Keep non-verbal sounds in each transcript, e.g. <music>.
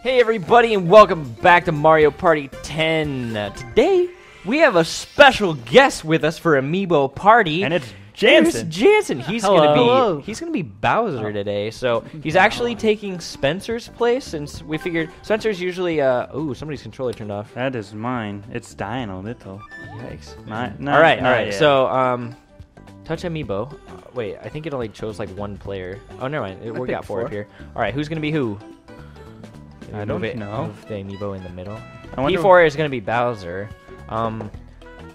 Hey everybody and welcome back to Mario Party 10. Uh, today we have a special guest with us for Amiibo Party. And it's Here's Janssen. Janssen. He's Hello. gonna be Hello. he's gonna be Bowser today. So he's actually taking Spencer's place since we figured Spencer's usually uh ooh somebody's controller turned off. That is mine. It's dying a little. Yikes. Not, not, all right, all yet. So um, touch Amiibo. Uh, wait, I think it only chose like one player. Oh, never mind. It, I we got picked four, up four. here. All right, who's gonna be who? I Move don't it- know. Move the Amiibo in the middle. I wonder- P4 is gonna be Bowser. Um,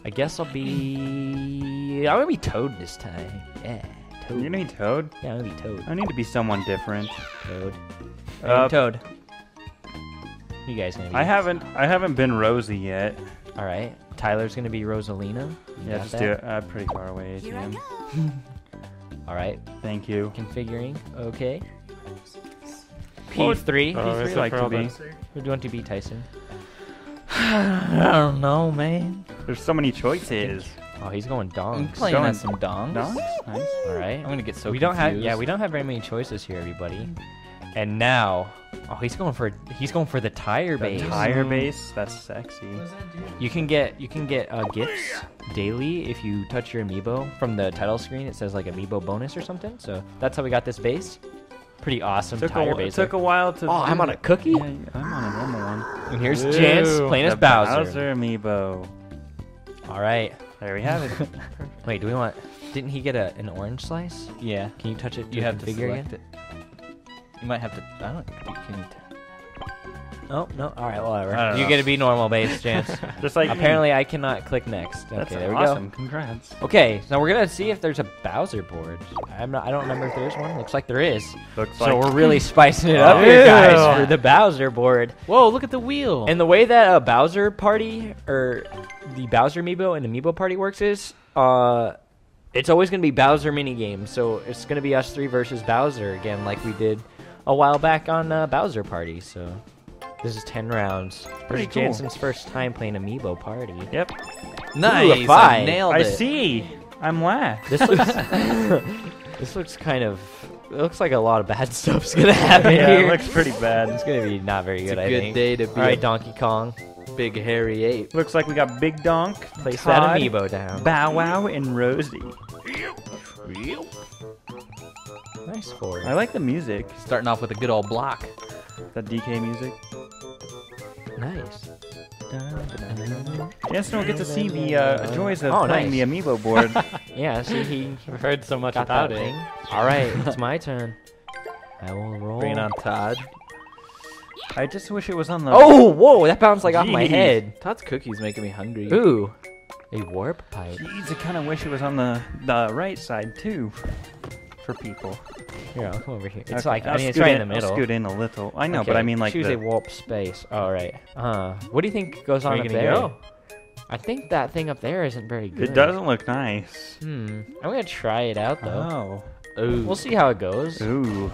I guess I'll be. I'm gonna be Toad this time. Yeah, Toad. You need Toad. yeah, I'm gonna be Toad. I need to be someone different. Toad. Uh, Toad. You guys gonna be? I haven't. I haven't been Rosie yet. All right. Tyler's gonna be Rosalina. You Yeah, just that? do it. Uh, pretty far away, ATM. All right. Thank you. Configuring. Okay. What P3. Oh, P3. it's like to be. Who do you want to be, Tyson? <sighs> I don't know, man. There's so many choices. Oh, he's going I'm playing Going- as some dongs. Nice. Nice. All right. I'm gonna get so we don't have yeah we don't have very many choices here everybody and now oh he's going for he's going for the tire The base tire base. That's sexy. you can get you can get uh, gifts daily if you touch your amiibo from the title screen it says like amiibo bonus or something so that's how we got this base pretty awesome Took a, tire wh- base took a while to. oh i'm on a cookie Yeah, I'm on a normal one. and here's Ew. Jance playing as The Bowser. Bowser amiibo. all right There we have it. <laughs> wait do we want didn't he get a, an orange slice Yeah, can you touch it you have to configure select again? it. You might have to. I don't. You can. Oh no all right whatever you know. get to be normal base Chance <laughs> Just like me. Apparently, I cannot click next. Okay, That's there we awesome. go. Congrats. Okay, so we're gonna see if there's a Bowser board. I'm not, I don't remember if there's one. Looks like there is. Looks So like we're really <laughs> spicing it up here, guys, for the Bowser board. Whoa! Look at the wheel. And the way that a Bowser party or the Bowser amiibo and the amiibo party works is, uh, it's always gonna be Bowser mini games. So it's gonna be us three versus Bowser again, like we did a while back on uh, Bowser Party. So this is ten rounds. Pretty This is cool. Janssen's first time playing amiibo party. Yep. nice. five. I nailed it. I see. I'm last. This looks <laughs> this looks kind of it looks like a lot of bad <laughs> stuff's gonna happen yeah, here. it looks pretty bad. it's gonna be not very It's good. a I good think. day to be All right, a Donkey Kong, big hairy ape. Looks like we got Big Donk, place Todd, that amiibo down. Bow Wow, and Rosie. nice four. I like the music. Starting off with a good old block. That DK music. Nice. Janssen will get to see the uh, joys of Oh, playing nice. the amiibo board. <laughs> Yeah, see he <laughs> heard so much got about it. thing. All right, it's my turn. I will roll. Bring it on, Todd. I just wish it was on the. Oh, whoa! That bounced like off my head. Todd's cookies making me hungry. Ooh, a warp pipe. Jeez, I kind of wish it was on the the right side too, for people. Here, I'll come over here. It's Okay, like I I'll mean, it's scoot right in in- the I'll middle. scoot in a little. I know, but I mean like choose the, a warp space. All right. Uh, what do you think goes Where on you up there? go? I think that thing up there isn't very good. It doesn't look nice. Hmm. I'm gonna try it out though. Oh. Ooh. We'll see how it goes. Ooh.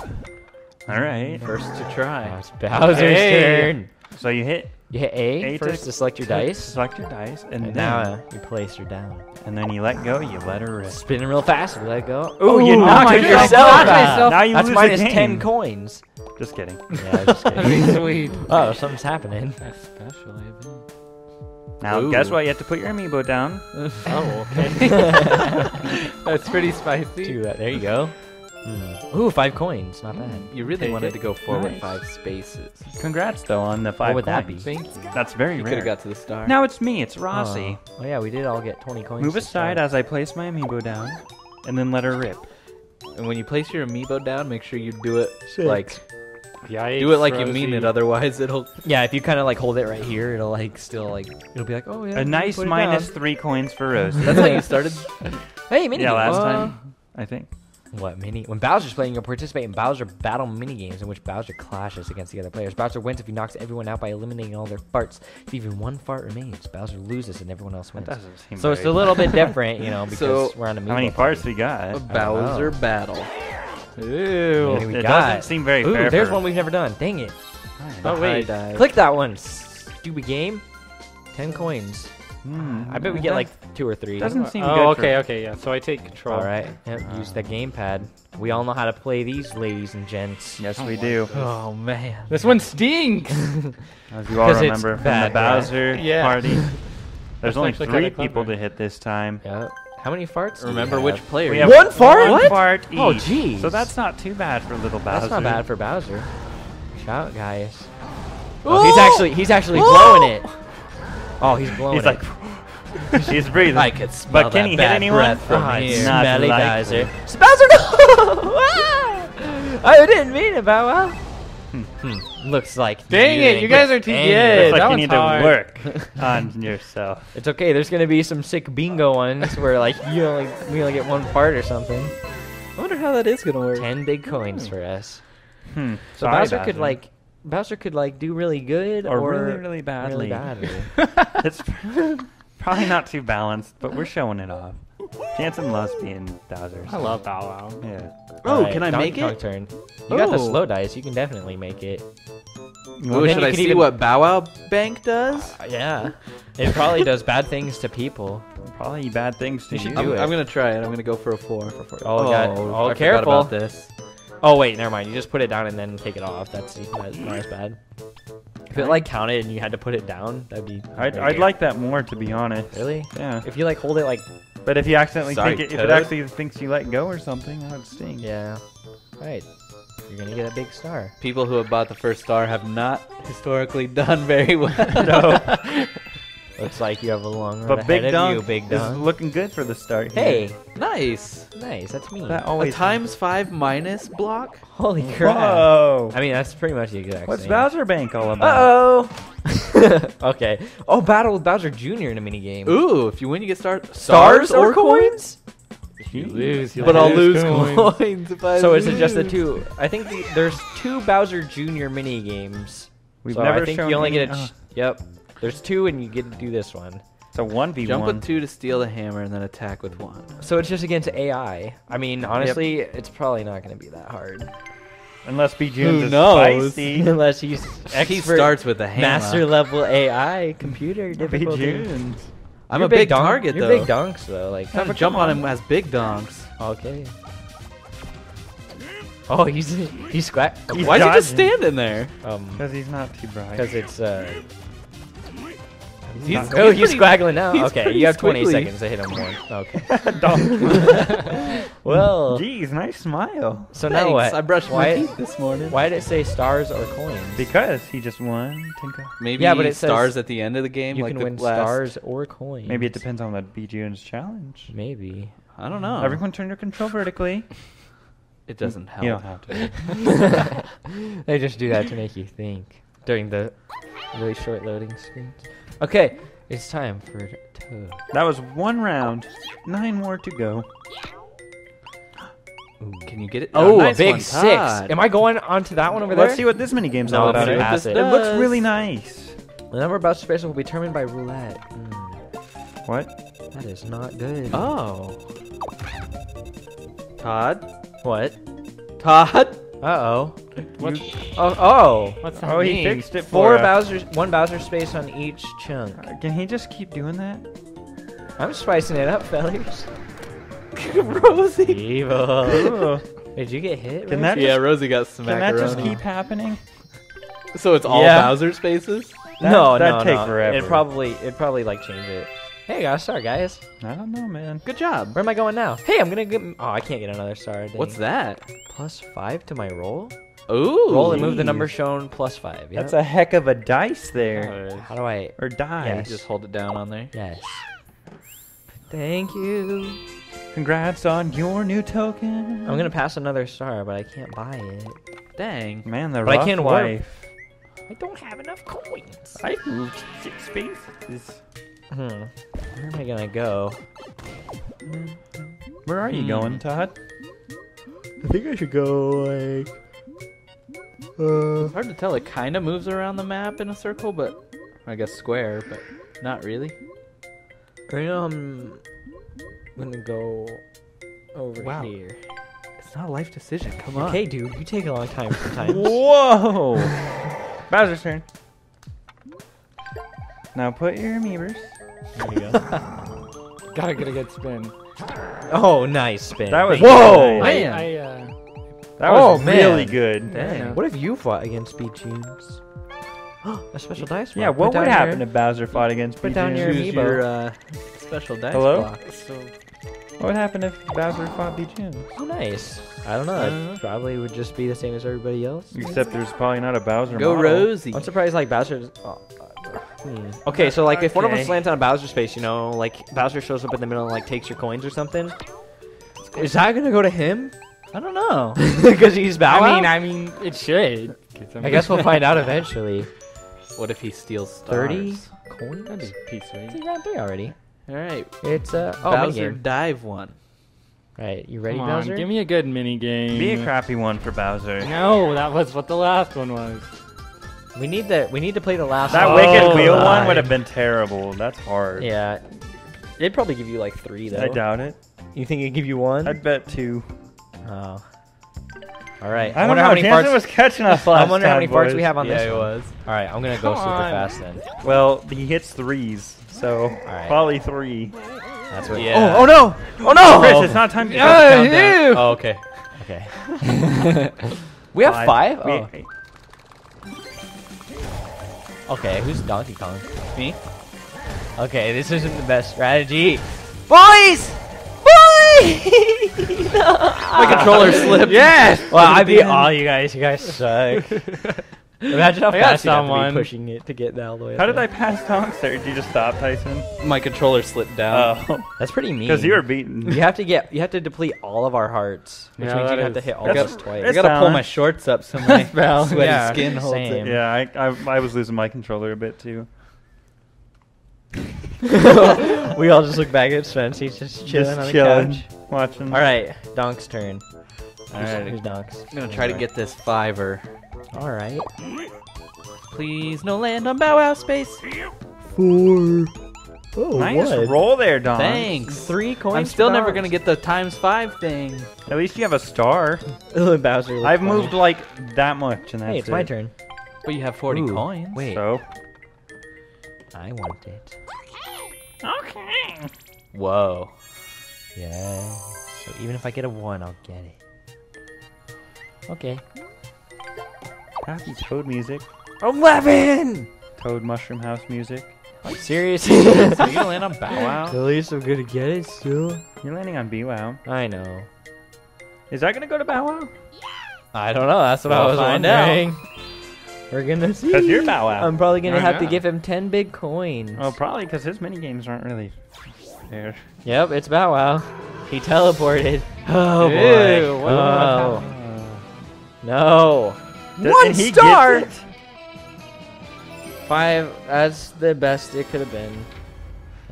All right. First to Oh, try. it's Bowser's Hey. turn. So you hit You hit A, A to- first to select your to dice, Select your dice, and, and then now uh, you place her down. and then you let go. You let her rip. Spinning real fast. We let go. Ooh, you Ooh, knocked my yourself God. out. Now you That's lose minus the game. ten coins. Just kidding. <laughs> Yeah, just <laughs> kidding. Sweet. oh, something's happening. That's special event. Now Ooh. guess what? You have to put your amiibo down. <laughs> oh, okay. That's pretty spicy. Two, that. there you go. Hmm. Ooh, five coins. Not bad. You really Take wanted it. to go forward Nice. five spaces. Congrats though on the five. would that coins. be? Thank you. That's very You could have got to the star. Now it's me. It's Rossi. Oh. oh yeah, we did all get twenty coins. Move aside as I place my amiibo down, and then let her rip. And when you place your amiibo down, make sure you do it Six. like Yikes, do it like you mean it. Otherwise, it'll Yeah, if you kind of like hold it right here, it'll like still like it'll be like, oh yeah. A nice put it minus down. three coins for <laughs> Rosie. That's how you <laughs> started. Hey, mini. yeah, last uh, time I think. What mini? When Bowser's playing, you'll participate in Bowser battle mini games in which Bowser clashes against the other players. Bowser wins if he knocks everyone out by eliminating all their farts. If even one fart remains, Bowser loses and everyone else That wins. doesn't seem. So it's a little bit <laughs> different, you know, because So, we're on a How many Amiibo parts we got? A Bowser battle. Ooh. What do we it got? doesn't seem very Ooh, fair. there's for- one we've never done. Dang it. Oh High wait. dive. Click that one. Stupid game. Ten coins. Hmm. I bet we get like two or three. Doesn't seem oh, good. okay, okay, yeah. So I take control. All right. Yep, use the gamepad. We all know how to play these, ladies and gents. Yes, we do. Oh man. This one stinks. <laughs> As you all remember from bad, the Bowser <laughs> yeah. party. <laughs> There's That's only three people to hit this time. Yep. How many farts? Remember have? which player? We have One fart? One What? fart Oh, geez. So that's not too bad for little Bowser. That's not bad for Bowser. Shout, guys. Oh, he's actually he's actually blowing it. Oh, he's blowing He's it. like, <laughs> he's breathing. I could smell But can that he hit anyone? breath from it's here. not Smelly. Bowser. Bowser, no! <laughs> I didn't mean it, Bow Wow. Hmm. Looks like. Dang it, you guys are too good. Looks like that you one's need hard. to work <laughs> on yourself. It's okay. There's gonna be some sick bingo ones where like you only we only get one part or something. I wonder how that is gonna work. Ten big coins for us. Hmm. So Sorry, Bowser could like Bowser could like do really good Or or, really, really badly. Really badly. it's probably not too <laughs> balanced, but we're showing it off. Janssen loves being Bowser. I love Bow Wow. Yeah. Oh, Alright, can I Donkey make Kong it? Turn. You got the Oh. slow dice. You can definitely make it. Ooh, then should you I can see even- what Bow Wow Bank does? Uh, yeah. It probably does bad things to people. Probably bad things to You should you. do I'm, it. I'm gonna try it. I'm gonna go for a four. For four. Oh, God. Oh, I forgot careful. about this. Oh wait, never mind. You just put it down and then take it off. That's that's not as bad. If it like counted and you had to put it down, that'd be. I'd, I'd like that more, to be honest. Really? Yeah. If you like hold it like But if you accidentally Sorry, think it, if it Toad. actually thinks you let go or something, that would sting. yeah, right, you're gonna get a big star. People who have bought the first star have not historically <laughs> done very well. No. <laughs> Looks like you have a long road But ahead Big of Dunk you, Big is looking good for the start. here. Hey, nice. nice. That's me. that A always times five minus block. Holy crap! Whoa! I mean, that's pretty much the exact What's same. Bowser Bank all about? Uh oh. <laughs> okay. Oh, battle with Bowser Jr. in a mini game. Ooh, if you win, you get star Stars or coins? If you lose, you lose. but I'll lose lose coins. coins. <laughs> if I So is it just the lose. two? I think the, there's two Bowser Jr. mini games. We've so never I think shown you only any- get a. Ch- yep. There's two, and you get to do this one. it's a one v one. Jump one. with two to steal the hammer and then attack with one. So it's just against AI. I mean, honestly, it's probably not going to be that hard. Unless B Who June's is knows? spicy. <laughs> Unless he's expert, <laughs> he starts with the hammer. master level AI computer <laughs> B difficulty. June's. I'm You're a big dunk- target you're though. big dunks though. Like I'm gonna jump on him as big donks. Okay. Oh, he's he's squat. He's Why'd you just dodging. stand in there? Um, Because he's not too bright. because it's uh. He's- not- oh, he's pretty- squaggling now. he's Okay, you have 20 squiggly. seconds to hit him one. Okay. <laughs> <laughs> Well, Jeez, nice smile. so now what? I brushed why, my teeth this morning. Why did it say stars or coins? Because he just won. Tinka. Maybe Yeah, but it says stars at the end of the game. you like can the win last- stars or coins. Maybe it depends on the B June's challenge. Maybe. I don't know. Everyone turn your control vertically. It doesn't help. You don't have to. <laughs> they just do that to make you think during the really short loading screens. Okay, it's time for Toad. That was one round. Nine more to go. Can you get it? Oh, nice a big one, six. Todd. Am I going onto that one over there? Let's see what this mini game's No, all let's about. see It, what this it does. looks really nice. The number of Bowser spaces will be determined by roulette. Mm, What? that is not good. Oh. Todd? What? Todd? Uh oh. What's, Oh, oh. what's that Oh, he fixed it Four for us. Bowser, one Bowser space on each chunk. Uh, Can he just keep doing that? I'm spicing it up, fellas. <laughs> Rosie. Evil. <laughs> Did you get hit? Can Rose? that Yeah, Rosie got smacked. can that just keep happening? So it's all Yeah. Bowser spaces? That- no, that'd no, take no. forever. It probably, it probably like change it. Hey, got a star, guys. I don't know, man. Good job. Where am I going now? Hey, I'm gonna get. Oh, I can't get another star. dang. What's that? Plus five to my roll. Ooh. roll and move the number shown plus five. That's a heck of a dice there. How do I? Or die. Yes. Just hold it down on there. Yes. Thank you. Congrats on your new token. I'm gonna pass another star, but I can't buy it. Dang. Man, the But I rough can warp. life. I don't have enough coins. I moved six spaces. Hmm. Where am I gonna go? Where are you Hmm. going, Todd? I think I should go like. It's hard to tell. It kind of moves around the map in a circle, but I guess square, but not really. Right now I'm gonna go over Wow. here. It's not a life decision. Come on. Okay, dude, you take a long time sometimes. <laughs> Whoa! Bowser's turn. Now put your amiibers There you go. <laughs> Gotta get a good spin. Oh, nice spin. That was whoa. nice. I, Man. I, uh, That was Oh, man. really good. Dang. What if you fought against Speed Tunes? a special dice. Yeah, what would happen your- if Bowser fought against Put down your amiibo. your uh, special dice Hello? block. so What would happen if Bowser fought B. Tunes? Oh, nice. I don't know. I It probably would just be the same as everybody else. Except there's probably not a Bowser Go model. Rosie. I'm surprised like Bowser's. Oh, uh, hmm. Okay, so like if one of Okay. us lands on a Bowser space, you know, like Bowser shows up in the middle and like takes your coins or something. Is that gonna go to him? I don't know. <laughs> Because he's Bow I mean, I mean, it should. I guess we'll find out <laughs> eventually. what if he steals stars? Thirty That'd coins. be piece It's round three already. All right. It's uh oh Bowser minigame. dive one. Right, you ready, Come on, Bowser? give me a good mini game. Be a crappy one for Bowser. No, that was what the last one was. We need the we need to play the last. One. That one. wicked oh wheel one Live. would have been terrible. That's hard. Yeah, they'd probably give you like three though. I doubt it. You think it'd give you one? I'd bet two. Oh. All right. I don't wonder know. how many Janssen farts. was catching us last I last wonder how many time, farts boys. we have on this. yeah, this it was. All right, I'm gonna go super on. fast then. Well, he hits threes, so right. probably three. That's what. Yeah. Oh, oh no! Oh no! Chris, it's not time to Yeah, count down. ew. Oh, okay. Okay. <laughs> we have five. We- Oh. Okay, who's Donkey Kong? Me? Okay, this isn't the best strategy. Boys! Boys! <laughs> My controller slipped. Yes! Well, I beat all you guys. You guys suck. <laughs> Imagine how I fast you have someone. be pushing it to get that all the way. How up did I pass Tonks there? Did you just stop, Tyson? My controller slipped down. Oh, That's pretty mean. because you were beaten. You have to get. You have to deplete all of our hearts, which Yeah, means you that have to is- hit all that's- of us twice. I gotta pull valid. my shorts up so <laughs> my sweaty Yeah, skin holds same. it. Yeah, I, I I was losing my controller a bit too. <laughs> we all just look back at Spence. He's just chilling Just on the chilling, couch. watching. All right, Donk's turn. All Who's- right. who's Donk's? I'm gonna try to get this fiver. All right. Please, no land on Bow Wow space. Four. Oh, Nice what? roll there, Don. Thanks. Three coins. I'm still never gonna get the times five thing. At least you have a star. <laughs> Oh, Bowser. I've funny. moved like that much, and that's Hey, it's my turn. But you have 40 Ooh, coins. Wait, So I want it. Okay. okay. Whoa. Yeah. So even if I get a one, I'll get it. Okay. Happy Toad music. Eleven. Toad Mushroom House music. Seriously. So you <laughs> <laughs> gonna land on Bow Wow? At least I'm gonna get it still. You're landing on B Wow. I know. Is that gonna go to Bow Wow? I don't know. That's what I We'll was find out. wondering. <laughs> We're gonna see. Because you're Bow Wow. I'm probably gonna I have to give him ten big coins. well, probably because his mini games aren't really fair. Yep, it's Bow Wow. He teleported. Oh Ew, boy. what- Oh. No. Does- One and he star. gets? Five. That's the best it could have been.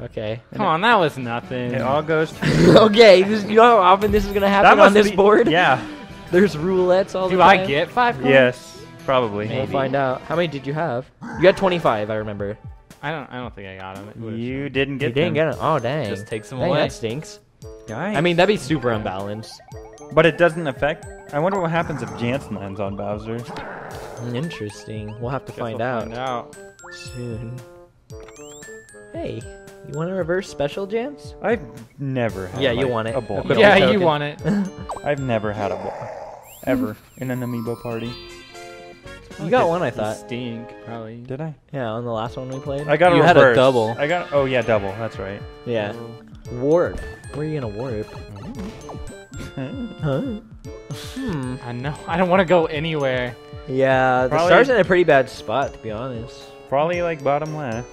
Okay. Come on, that was nothing. It all goes to <laughs> okay. This, you know how often this is gonna happen on this be- board? Yeah. <laughs> There's roulettes all Do the time. Do I get five coins? Yes. Probably. We'll find out. How many did you have? You had 25, I remember. I don't. I don't think I got him. It would've You didn't get you didn't get it. Oh dang. Just takes them Dang, away. that stinks. Yikes. I mean, that'd be super unbalanced. But it doesn't affect. I wonder what happens if Janssen lands on Bowser. Interesting. We'll have to find we'll out Find out. soon. Hey, you want to reverse special jams? I've never had Yeah, you want it. a ball. Equip Yeah, all you want it. <laughs> I've never had a ball. Ever. in an amiibo party. You got one, I thought. Stink, probably. Did I? Yeah, on the last one we played. I got a You had a double. I got. Oh yeah, double. That's right. Yeah. Oh. Warp. Where are you gonna warp? Mm-hmm. Huh? Hmm. I know. I don't want to go anywhere. Yeah, the Probably- star's in a pretty bad spot, to be honest. Probably like bottom left.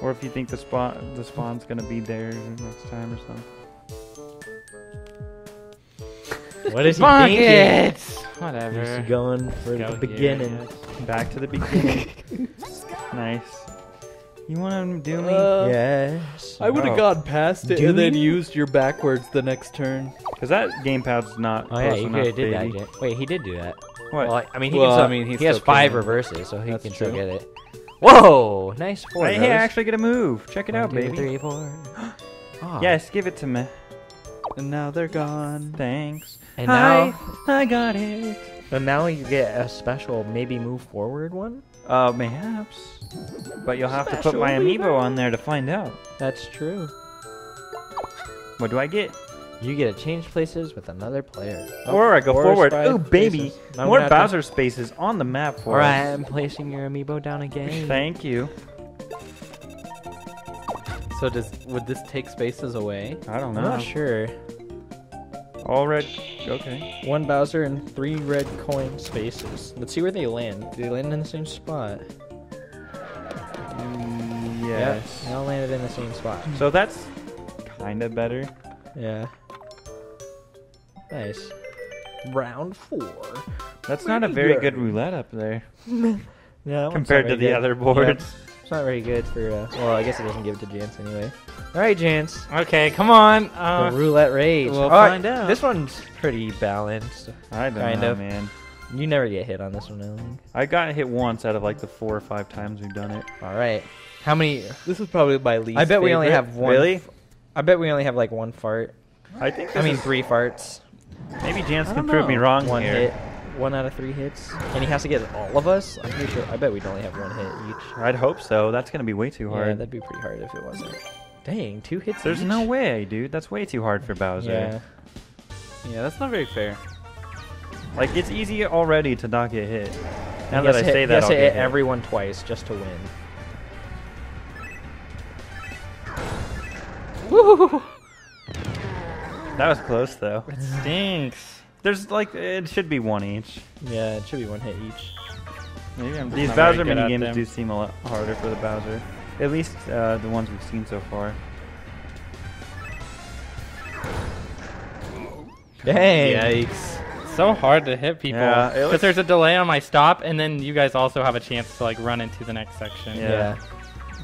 Or if you think the spot the spawn's gonna be there next time or something. What is he Fuck thinking? it. He's going for Go the here, beginning. Back to the beginning. <laughs> nice. You wanna do me? Uh, yes. I would have Oh. gone past it Do and then you? used your backwards the next turn. Because that gamepad's not Oh yeah, close you enough, could have did that. baby. Jet. Wait, he did do that. What? Well, I- I mean, he Well, can still, I mean, he he has five can. reverses, so he That's can still true. get it. Whoa, nice four. hey, hey, I actually get a move. Check it out, two, baby. three, four. <gasps> Ah. Yes, give it to me. And now they're gone. Thanks. And Hi, now, I got it. So now you get a special, maybe move forward one. Uh, mayhaps. But you'll have to put Special my Weaver. amiibo on there to find out. That's true. What do I get? You get to change places with another player. or I go forward. five Oh, baby. More gonna Bowser spaces on the map for All right, us. I'm placing your amiibo down again. Thank you. So does would this take spaces away? I don't know. I'm know. not sure. All red. Okay. One Bowser and three red coin spaces. Let's see where they land. Do they land in the same spot? Mm, Yep, yes. they all landed in the same spot. <laughs> So that's kind of better. Yeah. Nice. Round four. That's not a very good. good roulette up there <laughs> Yeah, compared to the good. other boards. It's not very good for. Uh, well, I guess it doesn't give it to Jance anyway. All right, Jance. Okay, come on. the Uh, roulette rage. we'll All right, find out. This one's pretty balanced. I don't Kind know, of. man. You never get hit on this one, I don't think. I got hit once out of like the four or five times we've done it. All right. How many? This is probably my least. I bet we only have one. Really? I bet we only have like one fart. I think. I mean, is- three farts. Maybe Jance can don't prove me wrong One here. hit. One out of three hits. And he has to get all of us. I'm pretty sure. I bet we'd only have one hit each. I'd hope so. That's gonna be way too Yeah, hard. that'd be pretty hard if it wasn't. Dang, two hits. There's each? no way, dude. That's way too hard for Bowser. Yeah. Yeah, that's not very fair. Like it's easy already to not get hit. Now He that I hit- say he that, I'll to get hit hit. everyone twice just to win. That was close though. it stinks. There's like it should be one each. Yeah, it should be one hit each. Maybe I'm These Bowser good mini games them. do seem a lot harder for the Bowser. At least uh, the ones we've seen so far. Dang. Yikes! So hard to hit people. Yeah, Because looks- there's a delay on my stop, and then you guys also have a chance to like run into the next section. Yeah.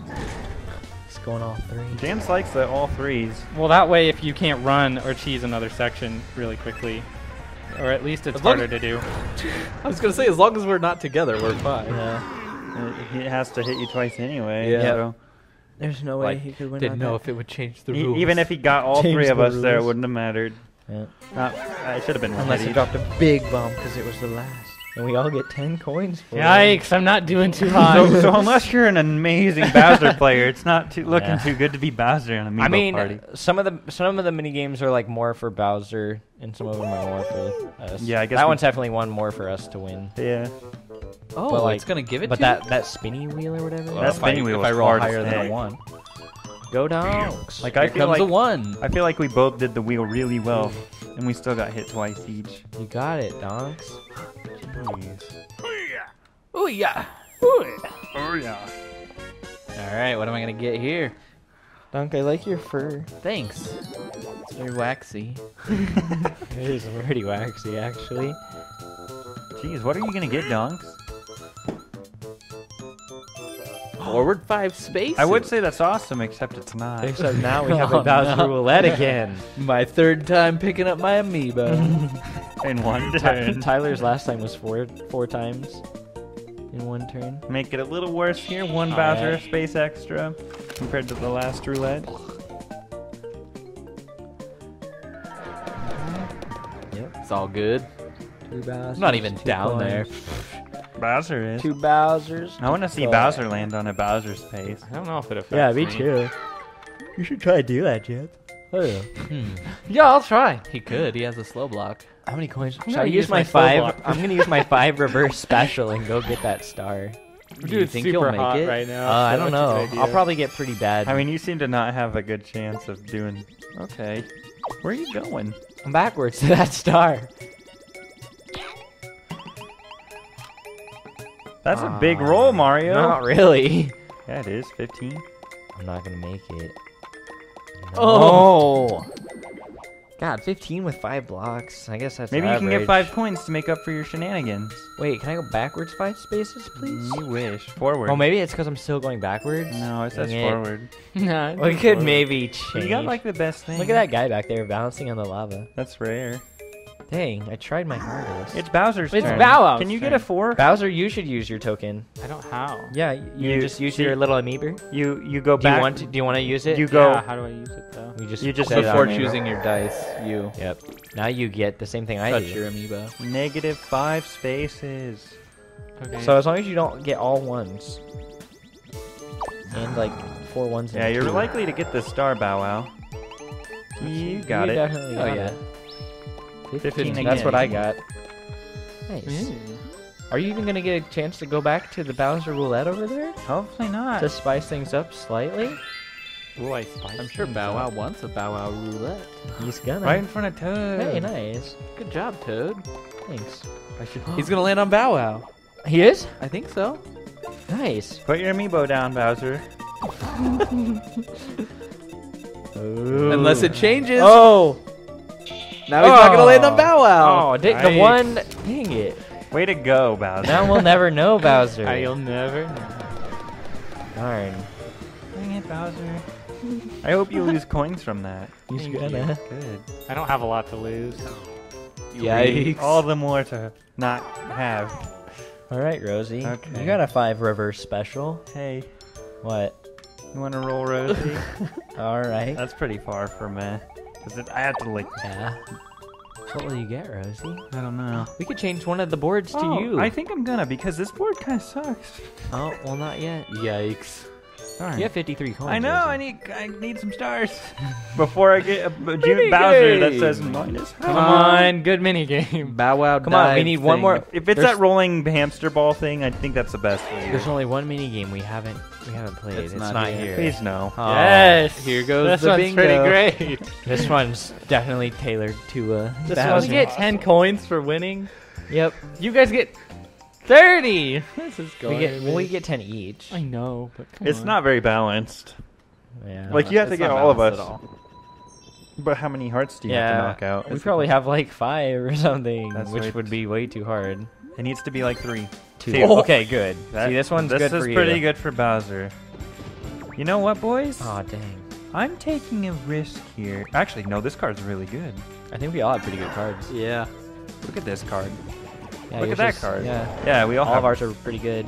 Yeah. He's going all three. Jance likes the all threes. Well, that way, if you can't run or cheese another section really quickly, or at least it's As harder to do. <laughs> I was gonna say, as long as we're not together, we're fine. Yeah. It, it has to hit you twice anyway. Yeah. so- There's no way Like, he could win. Didn't know that. if it would change the E- rules. even if he got all Change three of the us there, it wouldn't have mattered. Yeah. Uh, not, I should have been one Unless he dropped a big bomb because it was the last. And we all get 10 coins for it. Yikes! I'm not doing too hot. <laughs> So, so unless you're an amazing Bowser player, it's not too, looking Yeah. too good to be Bowser in a Amiibo I mean, party. Uh, some of the some of the mini games are like more for Bowser, and some of them are more for us. Yeah, I guess that we- one's definitely one more for us to win. Yeah. oh, but, like- it's gonna give it But to that that spinny wheel or whatever. Well, That if I- spinning wheel if was I roll hard as higher than heck. a one. Go donks. Like Here I feel comes like a one. I feel like we both did the wheel really well, and we still got hit twice each. you got it, donks. Jeez. Oh yeah. Oh yeah. All right, what am I gonna get here? Donk, I like your fur. Thanks. It's very waxy. <laughs> It is pretty waxy, actually. Jeez, what are you gonna get, Donks? Forward five space. I would say that's awesome, except it's not. Except now we <laughs> have a Oh, Bowser no. roulette again. <laughs> my third time picking up my amiibo. <laughs> In one turn. Tyler's last time was four four times in one turn. Make it a little worse here. One Oh, Bowser yeah. space extra compared to the last roulette. Yep. it's all good. Two Bowsers. Not even two down there. Coins. Bowser is. Two Bowsers. I want to see Bowser land on a Bowser space. I don't know if it affects Yeah, me too. You should try to do that, Jet. Oh yeah. Hmm. Yeah, I'll try. He could. He has a slow block. How many coins? I'm Should I gonna use use my, my slow five? block. I'm gonna use my five reverse special and go get that star. Do you it's think super you'll make hot it? right now. Uh, I so don't which is know. the I'll probably get pretty bad. I mean, you seem to not have a good chance of doing. Okay. Where are you going? I'm backwards to that star. That's a big Ah, roll, Mario. Not <laughs> really. Yeah, it is. 15. I'm not gonna make it. Oh. God, 15 with five blocks. I guess that's Maybe you can get five points to make up for your shenanigans. Wait, can I go backwards five spaces, please? You wish. Forward. Oh, maybe it's because I'm still going backwards. No, it says it. forward. no, <laughs> we it could maybe change. You got like the best thing. Look at that guy back there bouncing on the lava. That's rare. Dang, I tried my hardest. It's Bowser's It's turn. Bow Wow's Can you get turn. a four? Bowser, you should use your token. I don't how. Yeah, you, you You- just use see- your little amiibo. You you go Do you want to? Do you want to use it? You go. Yeah, how do I use it though? You just You just set said it on Before there. choosing your dice, you. Yep. Now you get the same thing I Touch do. your amiibo. Negative five spaces. Okay. So as long as you don't get all ones, and like four ones. Yeah, and you're two. likely to get the star Bow Wow. You got you it. Definitely Oh, got yeah. it. 15 That's what I got. Nice. Mm. Are you even gonna get a chance to go back to the Bowser Roulette over there Hopefully not. to spice things up slightly? Ooh, I spiced I'm sure things Bow up. Wow wants a Bow Wow roulette. He's gonna. Right in front of Toad. Hey, nice. Good job, Toad. Thanks. I should He's gonna land on Bow Wow. He is. I think so. Nice. put your amiibo down, Bowser. <laughs> Unless it changes. Oh. Now he's not gonna land on Oh. Bow Wow. Oh, di- the one. Dang it. Way to go, Bowser. Now we'll never know <laughs> Bowser. I'll never know. Darn. Dang it, Bowser. I hope you lose coins from that. <laughs> He's Thank gonna. Good. I don't have a lot to lose. Yikes. All the more to not have. All right, Rosie. Okay. You got a five reverse special. Hey, What? you want to roll Rosie? <laughs> All right. That's pretty far for me. Cause I have to like. Yeah. What will you get, Rosie? I don't know. We could change one of the boards to Oh, you. I think I'm gonna because this board kind of sucks. Oh, well, not yet. Yikes. Darn. You have 53 coins. I know. Rosie. I need. I need some stars <laughs> before I get a, a Ju- Mini Bowser that says minus. Come on, good mini game. Bow Wow. Come on, we dive need one more- If it's There's- that rolling hamster ball thing, I think that's the best for you. There's only one mini game we haven't we haven't played. It's It's, not not, here. here. Please no. Oh, yes. here goes this the one's bingo. pretty great. <laughs> This one's definitely tailored to uh. This Bowser. one we get 10 coins for winning. Yep. You guys get 30. <laughs> This is We going. get well, we get 10 each. I know, but come It's on. not very balanced. Yeah. Like you have to It's get not all of balanced us. at all. But how many hearts do you yeah. have to knock out? We probably have like five or something, That's which right. would be way too hard. It needs to be like three. Two. See, Okay, good. That- <laughs> See, this one's this good is for you. pretty good for Bowser. You know what, boys? Oh dang. I'm taking a risk here. Actually, no, this card's really good. I think we all have pretty good cards. Yeah. Look at this card. Yeah, Look yours at that is- card. Yeah. Yeah, we all, All have of ours are pretty good.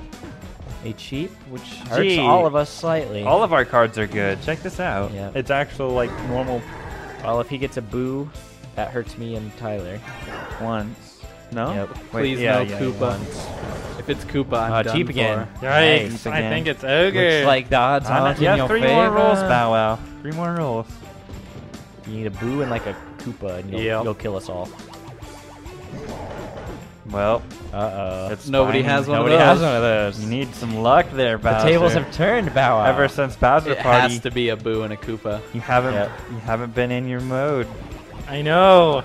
A cheap, which hurts Gee. all of us slightly. All of our cards are good. Check this out. Yeah. It's actual like normal well, if he gets a boo, that hurts me and Tyler. Once. No. Yep. Wait, Please yeah, no yeah, Koopa. If it's Koopa, I'm Uh, done cheap for. again. Yikes. Nice I again. think it's ogre. Looks like the odds Yeah. aren't in yeah, your three favor. more rolls, Bow Wow. Three more rolls. You need a boo and like a Koopa, and you'll, Yep. you'll kill us all. Well, Uh oh. Nobody fine. has one of Nobody those. has one of those. You need some luck there, Bowser. the tables have turned, Bow Wow. Ever since Bowser It Party, has to be a Boo and a Koopa. you haven't Yep. you haven't been in your mode. I know.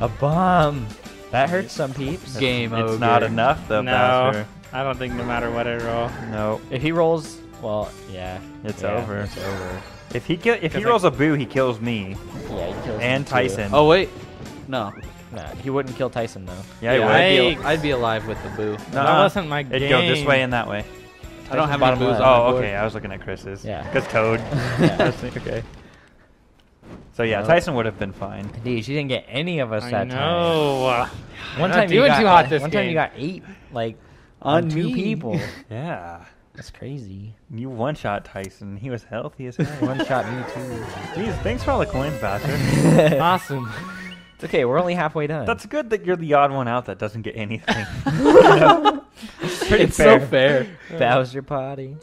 a bomb. That hurts some peeps. Game It's over. not enough though, no. Bowser. I don't think no matter what I roll. No, If he rolls, well, yeah, it's yeah, over. It's over. If he kill, if he 'Cause I- rolls a boo, he kills me Yeah, he kills and me too. Tyson. Oh wait, no. Nah, he wouldn't kill Tyson though. yeah, he Yeah, would. I'd, be, Yikes. I'd be alive with the Boo. No, That wasn't my It'd game. go this way and that way. I don't have any bottom Boos left. Oh, okay. I was looking at Chris's. Yeah. Because <laughs> Toad. <laughs> Yeah. I was thinking- okay. So yeah, Well. Tyson would have been fine. Indeed, you didn't get any of us I that time. know. <laughs> One Not time you doing got, too hot this one time you got eight, like On on two people. Yeah. That's crazy. You one shot Tyson. He was healthy as hell. One shot me too. Jeez, thanks for all the coins, bastard. Awesome. It's okay. We're only halfway done. That's good that you're the odd one out that doesn't get anything. <laughs> <laughs> pretty it's so fair. Bowser potty.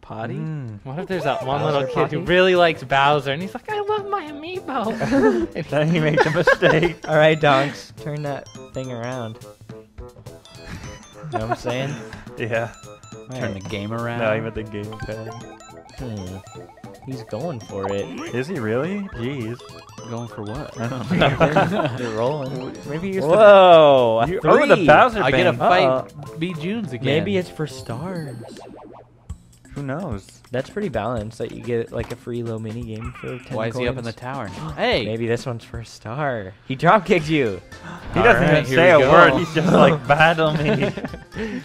Potty? Mm. What if there's that one Bowser little kid who really likes Bowser and he's like, I love my amiibo. <laughs> Then he makes a mistake. All right, donks, turn that thing around. You know what I'm saying? yeah. Turn the game around. No, even the game pad. Hmm. He's going for it. Is he really? Jeez. Going for what? I don't know. They're rolling. Maybe he's Whoa! the. You, oh, the three. Bowser I get a bang. fight. Be June's again. Maybe it's for stars. Who knows? That's pretty balanced. That you get like a free low mini game for ten Why is he up in the tower? hey, Maybe this one's for a star. He drop kicked you. He doesn't right, even say a go. word. He's just like <laughs> battle me. <laughs>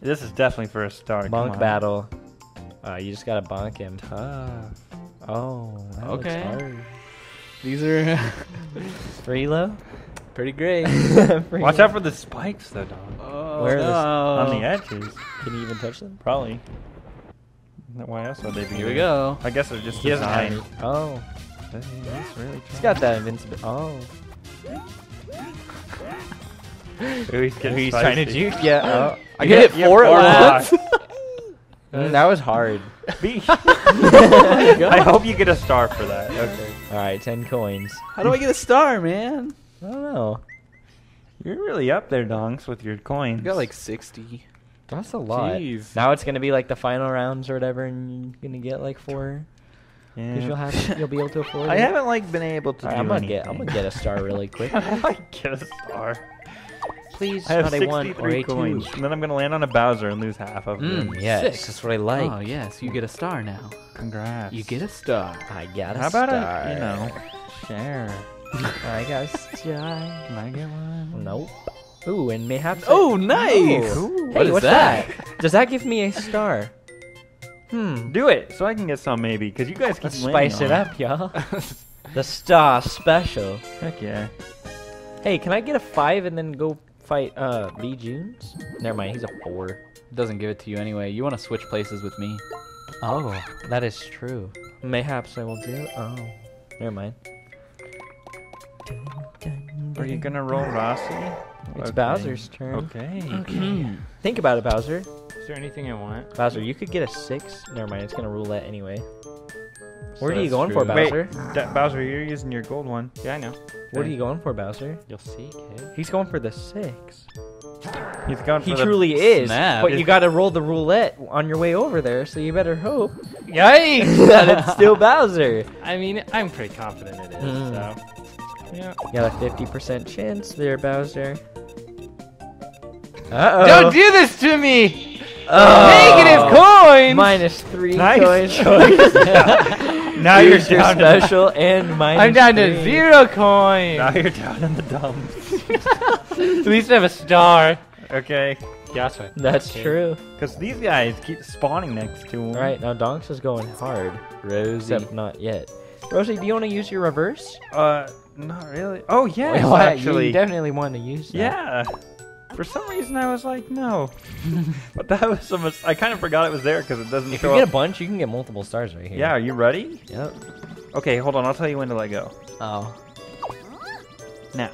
this is definitely for a star. come Bonk on. battle. Uh, you just gotta bonk him. Tough. Oh, that looks Okay. hard. these are <laughs> Free low. pretty great. <laughs> Free Watch low. out for the spikes, though, dog. Oh, Where are the- On the edges, Can you even touch them? probably. That why else would they be? Here we go. I guess they're just He doesn't have designed. Oh, Hey, that's really He's got that invincible. Oh. Ooh, he's getting He's trying to spicy. juke. Yeah. Oh. I You get hit it Yeah, four four at once. <laughs> blocks. Mm, that was hard. <laughs> Be- <laughs> <laughs> I hope you get a star for that. Okay. All right, ten coins. How do I get a star, man? I don't know. You're really up there, Donks, with your I coins. got like 60. That's a lot. Jeez. Now it's gonna be like the final rounds or whatever, and you're gonna get like four yeah. because you'll have you'll be able to afford. It. I it. haven't like been able to. All right, do I'm gonna anything. get I'm gonna get a star really quick. I might get a star. Please, I have not a one or 63 a coins, two. and then I'm gonna land on a Bowser and lose half of them. Mm. Yes, Six. that's what I like. Oh, yes, you get a star now. Congrats. You get a star. I got a How about star. a you know share? <laughs> I got a star. Can I get one? Nope. Ooh, and mayhaps. I- Oh, nice! Ooh. What Hey, is what's that? that? Does that give me a star? Hmm. Do it so I can get some maybe, because you guys can spice it on up, y'all. <laughs> the star special. Heck yeah. Hey, can I get a five and then go fight uh V Junes? Never mind, he's a four. Doesn't give it to you anyway. You want to switch places with me. Oh, that is true. Mayhaps I will do. Oh, never mind. Are you gonna roll Rossi? It's Okay. Bowser's turn. Okay. Hmm. Think about it, Bowser. Is there anything I want? Bowser, you could get a six. Never mind, it's gonna roulette anyway. Where are you going for, true. Wait, Bowser? Da- Bowser, you're using your gold one. Yeah, I know. What are you going for, Bowser? You'll see, kid. He's going for the six. He's going for He the truly is. snap. But you gotta roll the roulette on your way over there, so you better hope Yikes! <laughs> that it's still Bowser. I mean, I'm pretty confident it is. Mm. So, yeah. You got a fifty percent chance there, Bowser. Uh oh. Don't do this to me! oh. Negative coins! Minus three Nice coins. <laughs> <laughs> choice. now you're Here's your down special <laughs> and minus. I'm down to zero coins! Now you're down in the dumps. <laughs> At least I have a star. okay. Yeah, that's right. That's Okay. true. Because these guys keep spawning next to him. Right now Donks is going hard, Rosie. except not yet. Rosie, do you want to use your reverse? Uh, not really. Oh yeah, <laughs> Well, actually. you definitely want to use that. yeah. For some reason, I was like, no. but that was a mis- I kind of forgot it was there because it doesn't If show you get a bunch, you can get multiple stars right here. yeah, are you ready? Yep. Okay, hold on. I'll tell you when to let go. Oh, Now.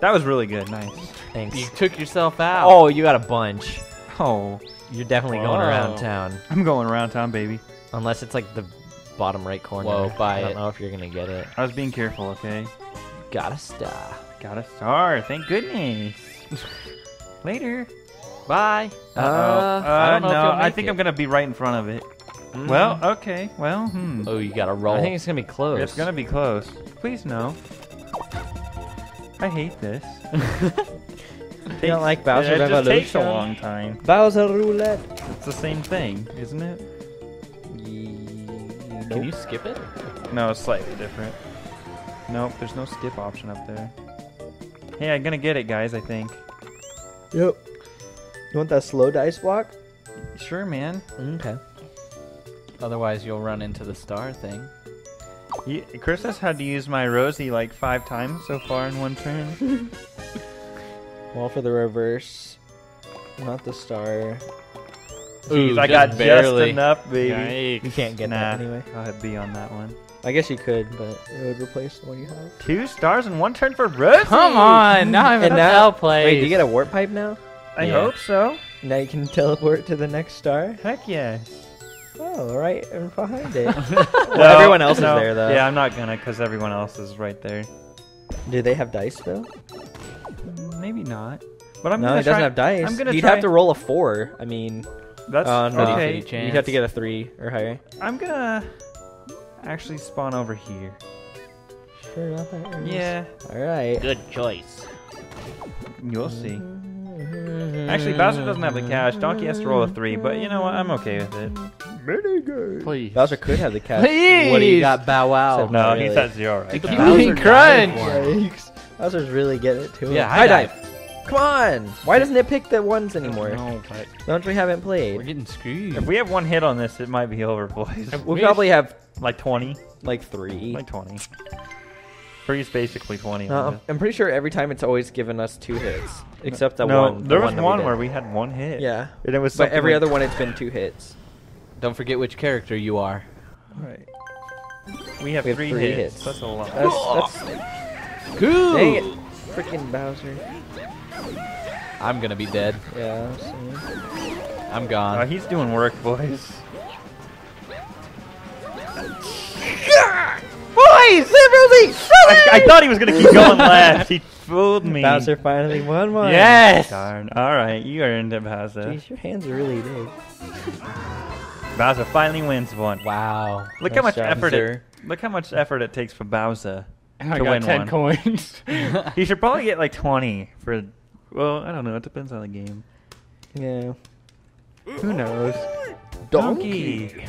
That was really good. Nice. thanks. You took yourself out. oh, you got a bunch. Oh, You're definitely going around town, I'm going around town, baby. unless it's like the bottom right corner. Whoa, buy I don't it. know if you're gonna get it. I was being careful, okay? Got a star. Got a star. Thank goodness. <laughs> Later. Bye. Uh, Uh-oh. I don't know no, you'll I think it. I'm gonna be right in front of it. Mm. Well, okay. Well, hmm. Oh, you got to roll. I think it's gonna be close. It's gonna be close. Please no. I hate this. <laughs> You don't like Bowser it, it just takes a long time. Bowser roulette. It's the same thing, isn't it? Can you skip it? No, it's slightly different. Nope, there's no skip option up there. Hey, I'm gonna get it, guys. I think. Yep. You want that slow dice block? Sure, man. Okay. Otherwise, you'll run into the star thing. Ye- Chris has had to use my Rosie like five times so far in one turn. <laughs> <laughs> Well, for the reverse, not the star. Jeez, Ooh, I just got barely. just enough, baby. Yikes. You can't get Nah, that anyway. I'll have B on that one. I guess you could, but it would replace the one you have. Two stars and one turn for Rosie. Come on! Now I'm And in now- outplay. Wait, do you get a warp pipe now? I Yeah. hope so. Now you can teleport to the next star. Heck yes. Oh, right and behind it. <laughs> No, everyone else no. is there though. Yeah, I'm not gonna because everyone else is right there. Do they have dice though? Maybe not. But I'm no, gonna he doesn't have dice. I'm gonna You'd try- have to roll a four. I mean, That's uh, no, okay. Fifty you'd have to get a three or higher. I'm gonna actually spawn over here. Sure, not that works. Yeah, All right. Good choice. you'll see. Mm-hmm. Actually, Bowser doesn't have the cash. Donkey has to roll a three, but you know what? I'm okay with it. Please. Bowser could have the cash. Please. What do you got, Bow Wow? Except- No, Not he's at zero right Keep now. Bowser Crunch. Yikes. Bowser's really getting it to him. Yeah, high dive. Come on. Why doesn't it pick the ones anymore? No, but Don't we haven't played. We're getting screwed. if we have one hit on this, it might be over, boys. We'll probably have like 20. like three. Like 20. 3 is basically 20. Uh, no, I'm- I'm pretty sure every time it's always given us two hits, except that no, one. the there was one, that one we where we had one hit. Yeah, And it was but every like- other one it's been two hits. Don't forget which character you are. Right. We have, We have three, three hits. hits. That's a lot. That's, that's Cool. dang it, freaking Bowser. I'm gonna be dead. Yeah. see. I'm Oh, gone. Uh, he's doing work, boys. Boys, Rosie, I, I thought he was gonna keep going <laughs> left. He fooled me. Bowser finally won one. Yes. Darn. All right, you earned it, Bowser. Jeez, your hands are really big. Bowser finally wins one. Wow. Look Nice how much job, effort sir. it. Look how much effort it takes for Bowser I to got win 10 one. coins. <laughs> He should probably get like twenty for. Well, I don't know. It depends on the game. Yeah. Who knows? Donkey.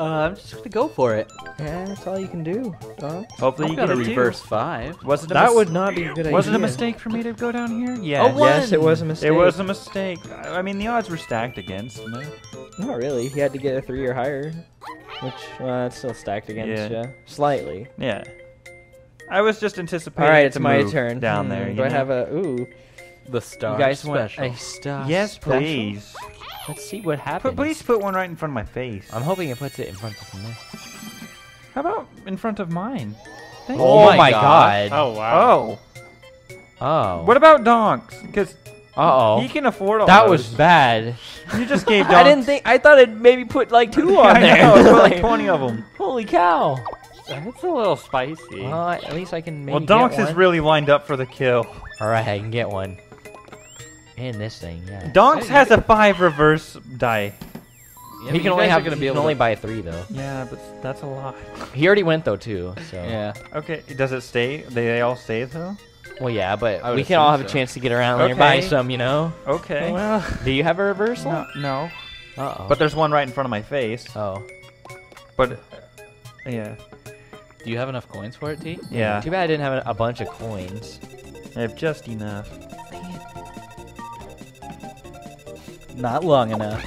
Uh, I'm just gonna go for it. Yeah, that's all you can do. Dog. Hopefully I'm you get gonna a two. reverse five. Was it a That would not be a good idea. Was it a mistake for me to go down here? Yeah. Oh. Yes, it was a mistake. It was a mistake. I I mean, the odds were stacked against me. Not really. He had to get a three or higher, which well, it's still stacked against Yeah. you slightly. Yeah. I was just anticipating. All right, it's to my move turn. down Hmm, there. Do you I know? have a ooh? The star you guys special. want a star? Yes, special? please. Let's see what happens. Put, please put one right in front of my face. I'm hoping it puts it in front of me. How about in front of mine? Thank Oh, you. my god. oh, wow. Oh. Oh. What about donks? Because Uh oh. he can afford all That those. was bad. You just gave donks. <laughs> I didn't think. I thought it maybe put like two <laughs> on I there. know, like <laughs> 20 of them. Holy cow! That's a little spicy. Well, at least I can maybe Well, donks get is really lined up for the kill. All right, I can get one. And this thing, yeah. Donks has a five reverse die. Yeah, he but can only have. gonna He be can able only to- buy three though. Yeah, but that's a lot. <laughs> He already went though too. So Yeah. Okay, does it stay? They, they all stay though? Well, yeah, but we can all have assume a chance to get around there and buy some, you know. Okay. Well, <laughs> do you have a reversal? no, no. Uh oh. But there's one right in front of my face. oh, But, yeah. Do you have enough coins for it, T? Yeah. Too bad I didn't have a, a bunch of coins. I have just enough. Not long enough.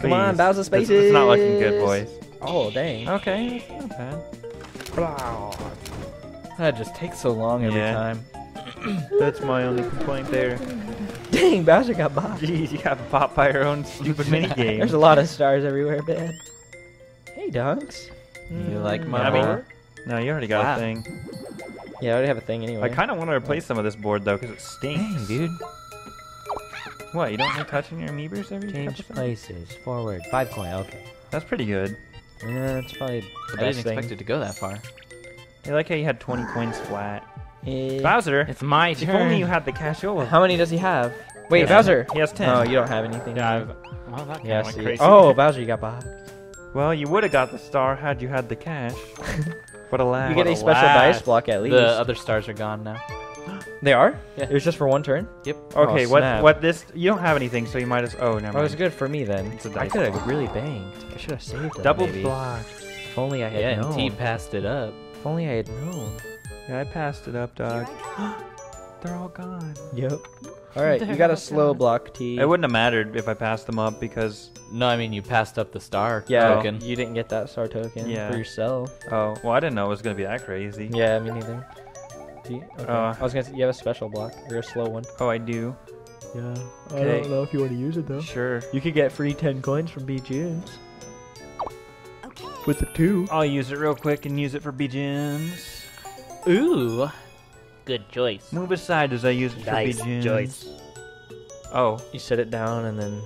Come on, Please. Bowser Spaces. It's not looking good, boys. Oh dang! Okay, that's not bad. That just takes so long every Yeah. time. <clears throat> That's my only complaint there. Dang, Bowser got bought. Jeez, you got pop by your own stupid <laughs> mini game. There's a lot of stars everywhere, man. Hey, Dunks. You like mm, my I mean- board? No, you already got Wow. a thing. Yeah, I already have a thing anyway. I kind of want to replace some of this board though, because it stinks. Dang, dude. What? You don't like touching your amiibos every Change couple seconds? places. Forward. Five coin. Okay. That's pretty good. Yeah, that's probably the I best didn't thing. expect it to go that far. I like how you had 20 coins flat. Eh, Bowser, It's my turn! if turn. only you had the cashola. How many does he have? Wait, Yes. Bowser. He has 10. Oh, you don't have anything. Yeah, I've, well, that Yeah, went see. crazy. Oh, Bowser, you got bought. Well, you would have got the star had you had the cash. what a lag. You get a What special lag. dice block at least. The other stars are gone now. They are? Yeah. It was just for one turn? Yep. Oh, okay, Oh, what snap. what this? You don't have anything, so you might as. Oh, never That was mind. good for me then. It's a I dice could have really banked. I should have saved that. Double maybe. block. If only I had Yeah, and known. T passed it up. If only I had known. Yeah, I passed it up, dog. <gasps> They're all gone. Yep. <laughs> All right, you got a slow block, T. It wouldn't have mattered if I passed them up because. No, I mean you passed up the star Yeah, token. you didn't get that star token Yeah. for yourself. Oh, well, I didn't know it was gonna be that crazy. Yeah, me neither. Do you, okay. Uh, I was gonna say you have a special block or a slow one. Oh, I do. Yeah. Okay. I don't know if you want to use it though. Sure. You could get free ten coins from BGMs. With the two. I'll use it real quick and use it for BGMs. Ooh. Good choice. Move aside as I use it for Nice choice. Oh. You set it down and then.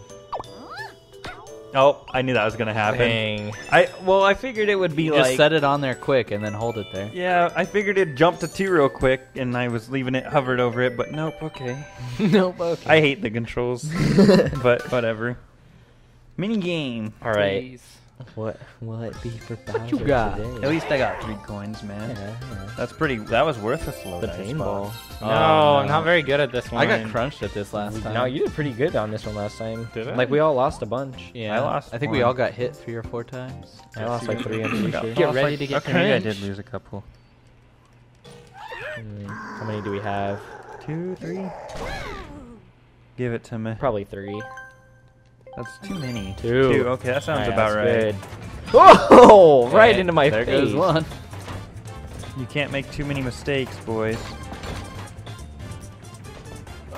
Oh, I knew that was gonna happen. Bang. I well, I figured it would be Just like. set it on there quick and then hold it there. Yeah, I figured it'd jump to two real quick, and I was leaving it hovered over it, but nope. Okay. <laughs> nope. Okay. I hate the controls, <laughs> but whatever. Mini game. All right. Please. What will it be for Bowser you got? today? At least I got three coins, man. Yeah, yeah. That's pretty. That was worth a slow The dice paintball. ball. No, Oh, I'm not very good at this one. I got crunched at this last time. No, you did pretty good on this one last time. Did I? Like we all lost a bunch. Yeah, I lost I think we all got hit three or four times. I lost like three. <laughs> I'm sure. Get ready to get okay, maybe I did lose a couple. Hmm, How many do we have? Two, three. Give it to me. Probably three. That's too many. Two. Two. Okay, that sounds Alright, about that's right. good. Oh, right Okay, into my there face. goes one. <laughs> You can't make too many mistakes, boys.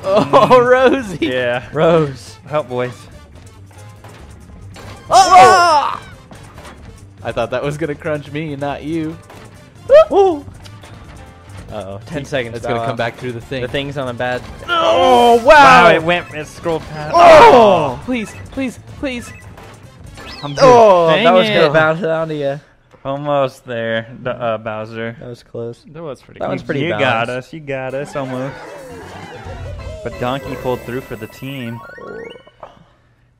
Oh, mm. <laughs> Rosie. Yeah. Rose. Help, boys. Oh! oh! I thought that was gonna crunch me, not you. Uh oh. Ten seconds. It's gonna come back through the thing. The thing's on a bad. Oh wow! It went. It scrolled past. Oh! Please, please, please. I'm good. Oh, Dang that was it. gonna bounce down to you. Almost there, D- uh, Bowser. That was close. That was pretty. That good. one's pretty You got us. You got us almost. But Donkey pulled through for the team.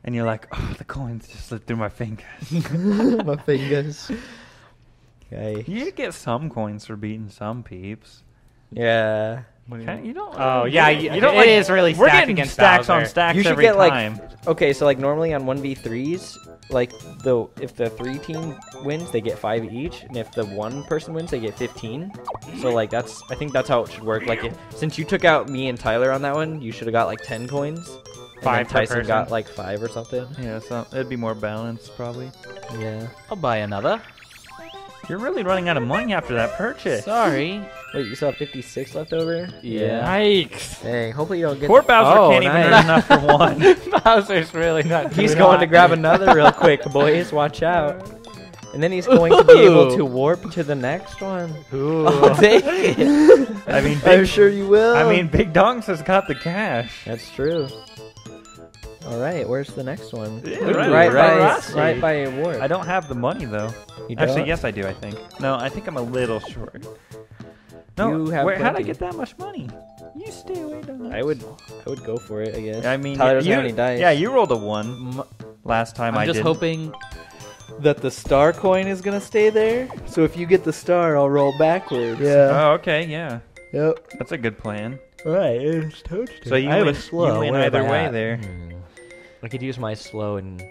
And you're like, oh, the coins just slipped through my fingers. <laughs> My fingers. <laughs> Okay. you get some coins for beating some peeps. Yeah. Kinda- you don't. Oh, yeah, you, you- don't it like, is really We're stacked getting against stacks on Bowser. stacks You should every get, like. Okay, so like normally on one v threes, like the if the three team wins, they get five each, and if the one person wins, they get fifteen. So like that's I think that's how it should work. Like if, since you took out me and Tyler on that one, you should have got like ten coins. And Five then per Tyson got like five or something. yeah, so it'd be more balanced probably. Yeah. I'll buy another. You're really running out of money after that purchase. Sorry. Wait, you still have fifty six left over? Yeah. Yikes! Dang. Hopefully you don't get. Poor Bowser Oh, can't even earn enough for one. <laughs> Bowser's really not. He's going hot. to grab another real quick, boys. Watch out. And then he's going to be able to warp to the next one. Ooh. Oh, take it. <laughs> I mean, I'm sure you will. I mean, Big Donks has got the cash. that's true. All right, where's the next one? Yeah, right, right, by, right. right by a warp. I don't have the money though. You Actually, don't? yes, I do. I think. No, I think I'm a little short. No, You have where, how'd I get that much money? You stay away, Donks. I would, I would go for it. I guess. I mean, Tyler doesn't you, have any dice. Yeah, you rolled a one last time. I'm I just did. hoping that the star coin is gonna stay there. So if you get the star, I'll roll backwards. Yeah. Oh, okay, yeah, Yep. that's a good plan. Right. It's toast. So you I have win, a slow. you win either way that. there. Hmm. I could use my slow and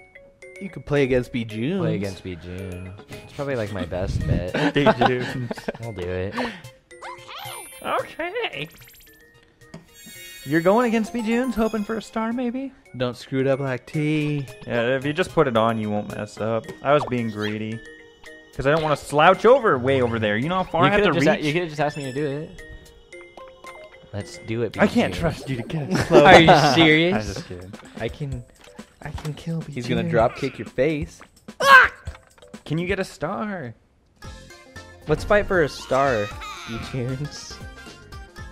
You could play against B June. play against B June. It's probably like my best <laughs> bet. Did you? <laughs> I'll do it. okay. You're going against B Junes, hoping for a star, maybe? Don't screw it up like T. Yeah, if you just put it on, you won't mess up. I was being greedy. Because I don't want to slouch over way over there. You know how far you I have to could just, reach? a- you could have just asked me to do it. Let's do it. I can't BG. trust you to get <laughs> it slow. Are you serious? I'm just kidding. I can, I can kill. BG. He's gonna drop kick your face. Ah! Can you get a star? Let's fight for a star, B Tunes. <laughs>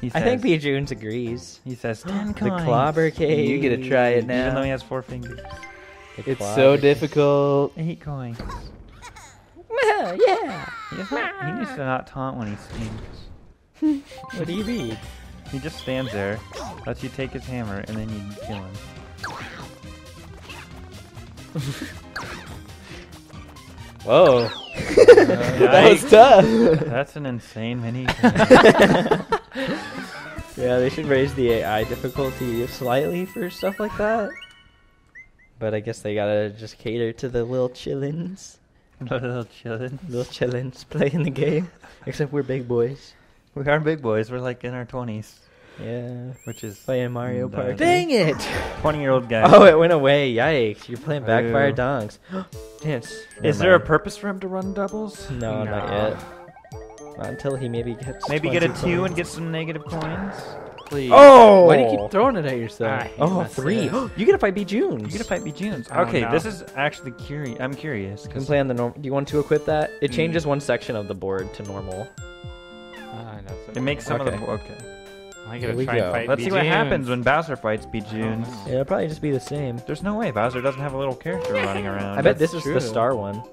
He I think says- B Tunes agrees. He says <gasps> ten The coins. clobber cave. You get to try it Even though now. he has four fingers. The It's so clobber- difficult. Eight coins. <laughs> yeah. He, does not, he needs to not taunt when he stings. <laughs> What do you mean? He just stands there, lets you take his hammer, and then you kill him. <laughs> Whoa. Uh, that was tough. That's an insane mini. <laughs> Yeah, they should raise the AI difficulty slightly for stuff like that. But I guess they gotta just cater to the little chillins. <laughs> Little chillin'. Little chillins playing the game. Except we're big boys. We are big boys. We're like in our twenties, Yeah. which is Playing Mario Party. Dang it! <laughs> twenty-year-old guy. Oh, it went away. Yikes. You're playing Backfire Ew. Donks. <gasps> Dance. is there a purpose for him to run doubles? No, not yet. Not until he maybe gets. Maybe get a 20 two and coins. get some negative coins. Please. Oh! Why do you keep throwing it at yourself? I hate Oh, myself. three. <gasps> you get to fight B Junes. You get to fight B Junes. Oh, okay, no. this is actually curious. I'm curious. You can 'cause- play on the normal. Do you want to equip that? It Mm. changes one section of the board to normal. Ah, no, so- It makes some of Okay. the okay. I Here gotta we try and fight Let's see what B-Junes. happens when Bowser fights B Junes. Oh, Yeah, it'll probably just be the same. There's no way Bowser doesn't have a little character <laughs> running around. I bet that's this is true. the star one.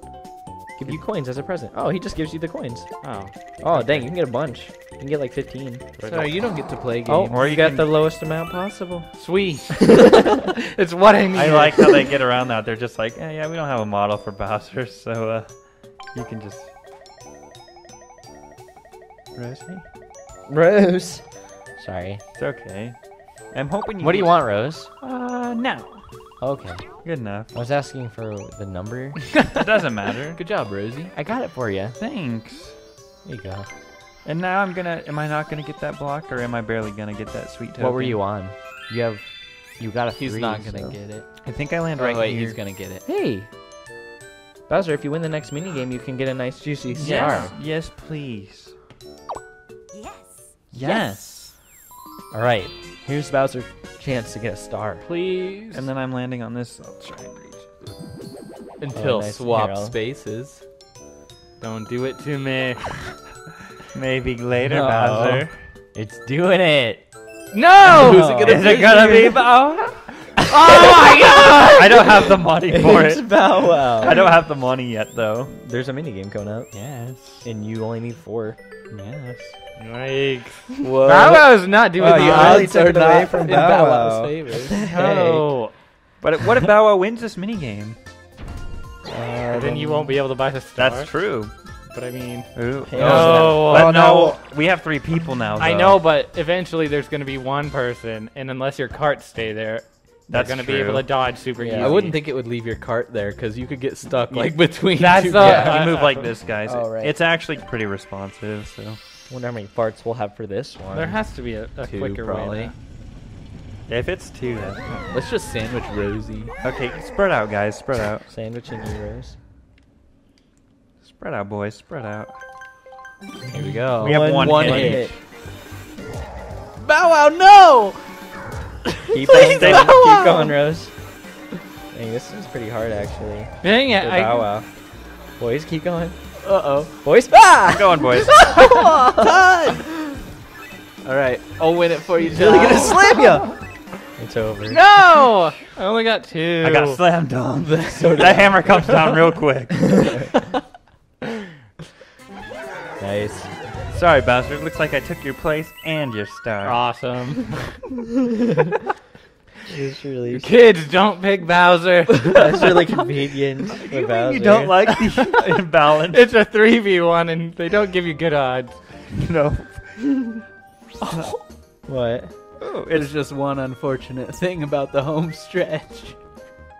Give you coins as a present. Oh, he just gives you the coins. Oh. Oh, dang, you can get a bunch. You can get like 15. Sorry, you don't get to play Oh, games. Or or you you got can- the lowest amount possible. Sweet. <laughs> <laughs> it's what I mean. I like how they get around that. They're just like, eh, yeah, we don't have a model for Bowser, so uh, you can just. Rosie? Rose. Sorry. It's okay. I'm hoping you. What do you want, Rose? Uh, no. Okay. Good enough. I was asking for the number. <laughs> It doesn't matter. Good job, Rosie. I got it for you. Thanks. There you go. And now I'm gonna. Am I not gonna get that block, or am I barely gonna get that sweet token? What were you on? You have. You got a He's three, not gonna so- get it. I think I land Oh, right wait, here. he's gonna get it. Hey. Bowser, if you win the next mini game, you can get a nice juicy star. Yes. Yes, please. Yes. Yes. All right. Here's Bowser's chance to get a star. Please. And then I'm landing on this. I'll try and reach. Until oh, nice. swap spaces. Don't do it to me. <laughs> Maybe later, No. Bowser. It's doing it. No! <laughs> Who's it gonna Is it be? gonna be Bowser? <laughs> oh my god! I don't have the money for It's it. Bow Wow. I don't have the money yet, though. There's a mini game coming up, Yes. and you only need four. Yes. Yikes. Whoa. Bow Wow's not doing Wow, the the that. really odds took are it away from in Bow Bow Wow. Wow's favor. No. But what if Bow Wow wins this minigame? Uh, Then you won't be able to buy the star. That's true. But I mean, Ooh. Hey, No. But Oh, no, we have three people now. I though. know, but eventually there's going to be one person, and unless your carts stay there, they're That's going to be able to dodge super Yeah. easy. I wouldn't think it would leave your cart there because you could get stuck like <laughs> between. That's two the- Yeah, you move like this, guys. Oh, right. It's actually pretty responsive. So wonder how many farts we'll have for this one. There has to be a, a Two, quicker probably. way. if it's two, that's Let's just sandwich Rosie. okay. Spread out, guys. Spread out. Sandwiching heroes. Spread out, boys. Spread out. Here we go. We have one one hit. hit. Bow Wow, no! Keep <laughs> Please, going, Bow Wow. keep going, Rose. Dang, this is pretty hard actually. Dang it! For I, Bow Wow. Boys, keep going. Uh oh. Boys, ah! Keep going, boys. <laughs> <laughs> All right, I'll win it for you, Really John. gonna slam ya! It's over. no! I only got two. I got slammed on. So that hammer comes down real quick. Nice. Sorry, Bowser. It looks like I took your place and your star. Awesome. <laughs> It's really, Kids, don't pick Bowser. <laughs> that's really convenient. <laughs> You with mean Bowser. you don't like the imbalance? it's a 3v1, and they don't give you good odds. no. What? Oh, it's just one unfortunate thing about the home stretch.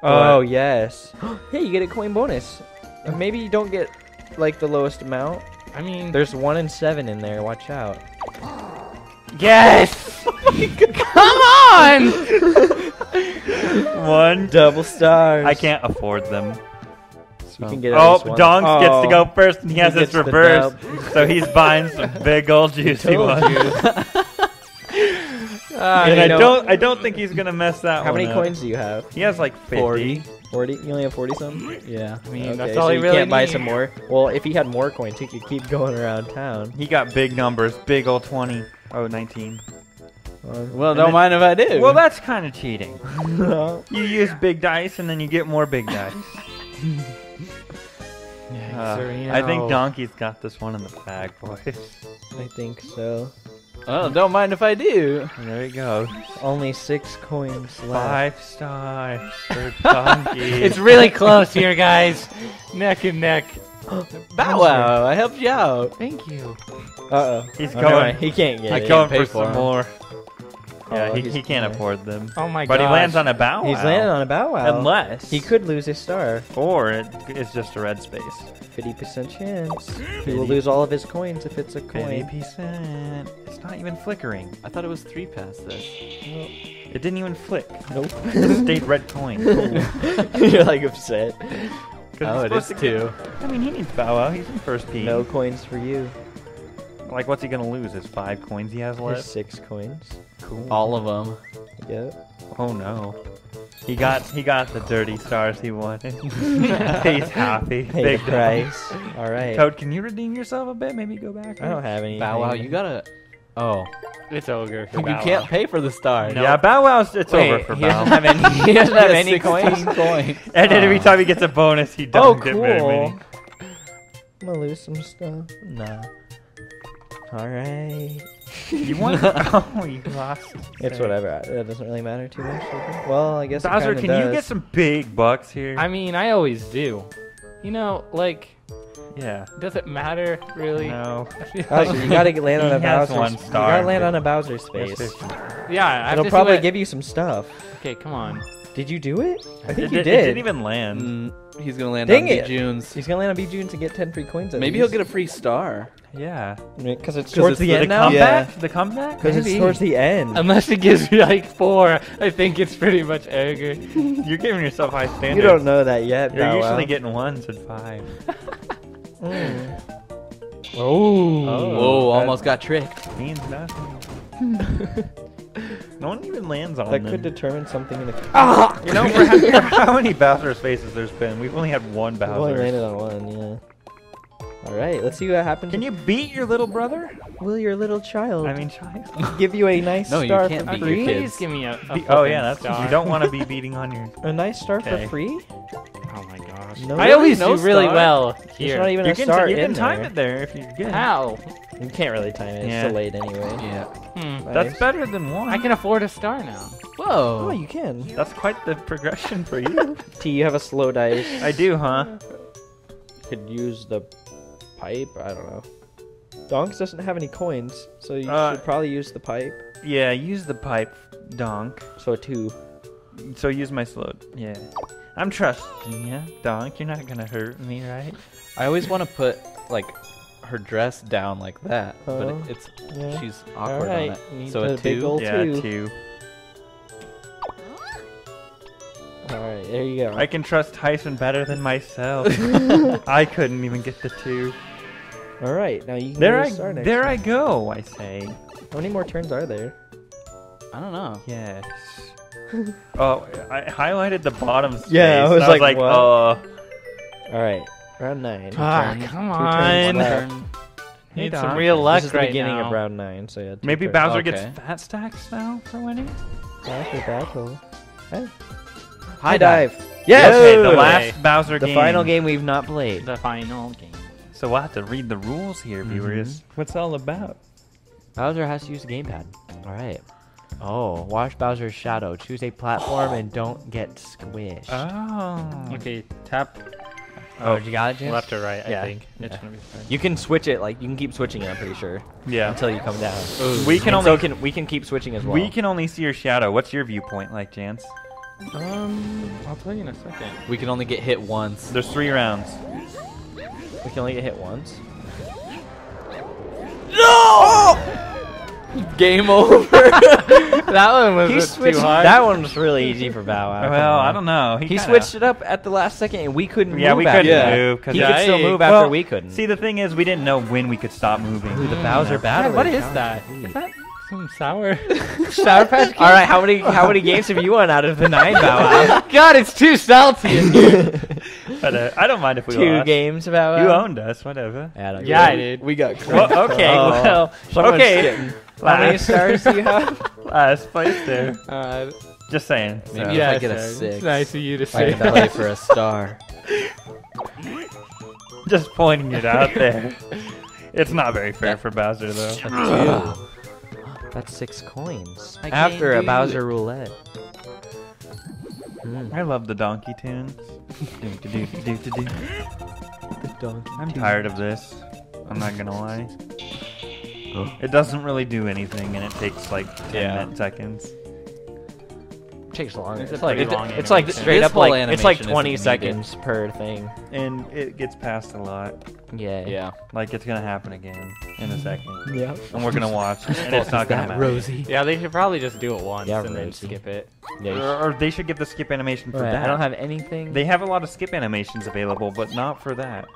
Oh, yes. <gasps> hey, you get a coin bonus. And maybe you don't get, like, the lowest amount. I mean, There's one and seven in there. Watch out. <gasps> yes! <laughs> Come on! <laughs> one. Double stars. I can't afford them. You can get at Oh, least one. Donks gets to Oh. go first, and he has He his gets reverse, so he's buying some <laughs> big old juicy Told ones. you. Ah, And I know- don't, I don't think he's gonna mess that How one many up. coins do you have? He has like 50. 40. 40? You only have 40 some? Yeah. I mean, okay, that's so all he you really can't buy some more? Well, if he had more coins, he could keep <laughs> going around town. He got big numbers, big old 20. Oh, 19. Um, Well, And don't then- mind if I do. Well, that's kind of cheating. <laughs> You use big dice, and then you get more big dice. <laughs> Uh, I think Donkey's got this one in the bag, boys. I think so. Oh, don't mind if I do. There you go. Only six coins left. Five stars for <laughs> Donkey. It's really close here, guys. Neck and neck. <gasps> Bow Wow, I helped you out. Thank you. Uh oh. He's Oh, going. never mind. He can't get He's it. going pay for for some more. Yeah, he, he can't afford them. Oh my god. But he lands on a bow. Wow. He's wow. landing on a bow wow. Unless He could lose his star. or it, it's just a red space. 50% chance. He will lose all of his coins if it's a coin. Fifty coin. percent. It's not even flickering. I thought it was three past this. It didn't even flick. Nope. <laughs> It stayed red coin. <laughs> You're like upset. Oh, it's it is get- two. I mean, he needs bow wow. He's in first P. No coins for you. Like, what's he gonna lose? His five coins he has left? His left. six coins. Cool. All of them. Yep. Oh no. He got he got the dirty stars he wanted. <laughs> He's happy. Pay Big the price. All right. Toad, can you redeem yourself a bit? Maybe go back. I don't have any. Bow Wow, you gotta. Oh, It's ogre. for you Bow can't Wow. pay for the star. Yeah, Bow Wow's it's Wait, over for he Bow. doesn't have any. He doesn't have any coins. coins. and then every ah. time he gets a bonus, he Oh, doesn't get very cool. many. I'm gonna lose some stuff. Nah. All right. You want? oh, you lost. It's whatever. It doesn't really matter too much. Well, I guess. it Bowser, kinda can you get some big bucks here? I mean, I always do. You know, like, yeah. does it matter really? No. <laughs> I feel Bowser, you gotta land on a has Bowser. one You gotta land on a Bowser space. yeah, I It'll probably give you some stuff. Okay, come on. Did you do it? I think It, you did. It didn't even land. Mm, he's gonna land Dang on it. June's. He's gonna land on B June to get ten free coins. Maybe he'll get a free star. Yeah. because it's towards it's the the end the now. comeback? The comeback? Because it's towards the end. Unless it gives me like four, I think it's pretty much ogre. <laughs> You're giving yourself high standards. you don't know that yet. You're Bow usually Wow. getting ones and five. <laughs> Mm. Oh. Whoa, almost got tricked. Means nothing. <laughs> no one even lands on That them. could determine something in the. Ah! You know, for how, for <laughs> how many Bowser spaces there's been, we've only had one I've only Bowser. landed on one. Yeah. All right, let's see what happens. Can you beat your little brother? Will your little child I mean, child. give you a nice No, you star can't for beat your kids. Please give me a. a Be- oh yeah, that's star. you don't want to be <laughs> beating on your. A nice star Okay. for free? Oh my gosh. No, I always No do really star? well There's here. not even You a can, star you in can time there. it there if you're good. How? You can't really time it. It's Yeah. delayed anyway. Yeah. Hmm. That's better than one. I can afford a star now. Whoa. Oh, you can. That's quite the progression for you. <laughs> T, you have a slow dice. I do, huh? could use the pipe. I don't know. Donks doesn't have any coins, so you Uh, should probably use the pipe. Yeah, use the pipe, donk. So a two. So use my slow. Yeah. I'm trusting you, donk. You're not gonna hurt me, right? I always want to put like her dress down like that, but Oh, it, it's Yeah. she's awkward Alright, on it. need So a a big two. yeah, two. two. All right, there you go. I can trust Tyson better than myself. <laughs> I couldn't even get the two. All right, now you can There I, star next there time. I go. I say How many more turns are there? I don't know. yes. <laughs> oh, I highlighted the bottom space. Yeah, I was and like, what? Uh. oh, All right, round nine. Ah, Turn- come on. turns left. Hey, Need some real luck This is the beginning now. of round nine, so yeah. maybe turns. Bowser Okay. gets fat stacks now for winning. After battle. Hey. High dive. Yes. Okay, the last Bowser The game. The final game we've not played. The final game. So we'll have to read the rules here, viewers. What's all about? Bowser has to use the gamepad. All right. Oh, watch Bowser's shadow. Choose a platform and don't get squished. Oh. Okay, tap oh, you got it, James? left or right. Yeah. I think it's gonna be fine. You can switch it. Like you can keep switching it. I'm pretty sure Yeah. until you come down. We can And only so can we can keep switching as well. we can only see your shadow. What's your viewpoint like, Chance? Um, I'll tell you in a second. We can only get hit once. There's three rounds. We can only get hit once. Game over. <laughs> that one was He too switched. hard. That one was really easy for Bow Wow. well, I don't know. He kinda- switched it up at the last second, and we couldn't. Move. Yeah, move we couldn't that. move 'cause He that- could still move Well, after we couldn't. See, the thing is, we didn't know when we could stop moving. Ooh, the Bowser battle. Yeah, what is that? sweet. Is that some sour? <laughs> <laughs> Sour Patch All right, how many how many games have you won out of the nine, Bow Wow? God, it's too salty in here. But, uh, I don't mind if we Two lost. games, Bow Wow. You owned us, whatever. Yeah, I don't yeah, I did. we got Well, okay, Oh, well, someone's okay. getting- How many Last, stars do you have? <laughs> last place there. Uh, Just saying. so. Maybe yeah, if I get a sir. six, It's nice of you to I say can play for a star. <laughs> Just pointing it out there. It's not very fair for Bowser, though. Two. That's six coins. I After a Bowser it. roulette. Mm. I love the donkey tunes. <laughs> The donkey. I'm tired of this. I'm not gonna lie. It doesn't really do anything, and it takes like 10 Yeah. minute seconds. takes longer. It's a It's like pretty it- long it's like animation. straight This up whole like it's like animation 20 isn't needed. seconds per thing. And it gets past a lot. Yeah. Yeah. Like it's gonna happen again in a second. Yeah. And we're gonna watch, and <laughs> it's not gonna matter. Rosie? Yeah, they should probably just do it once Yeah, and then Rosie. skip it. Yeah. you Or, or they should give the skip animation for Alright, that. I don't have anything. They have a lot of skip animations available, but not for that.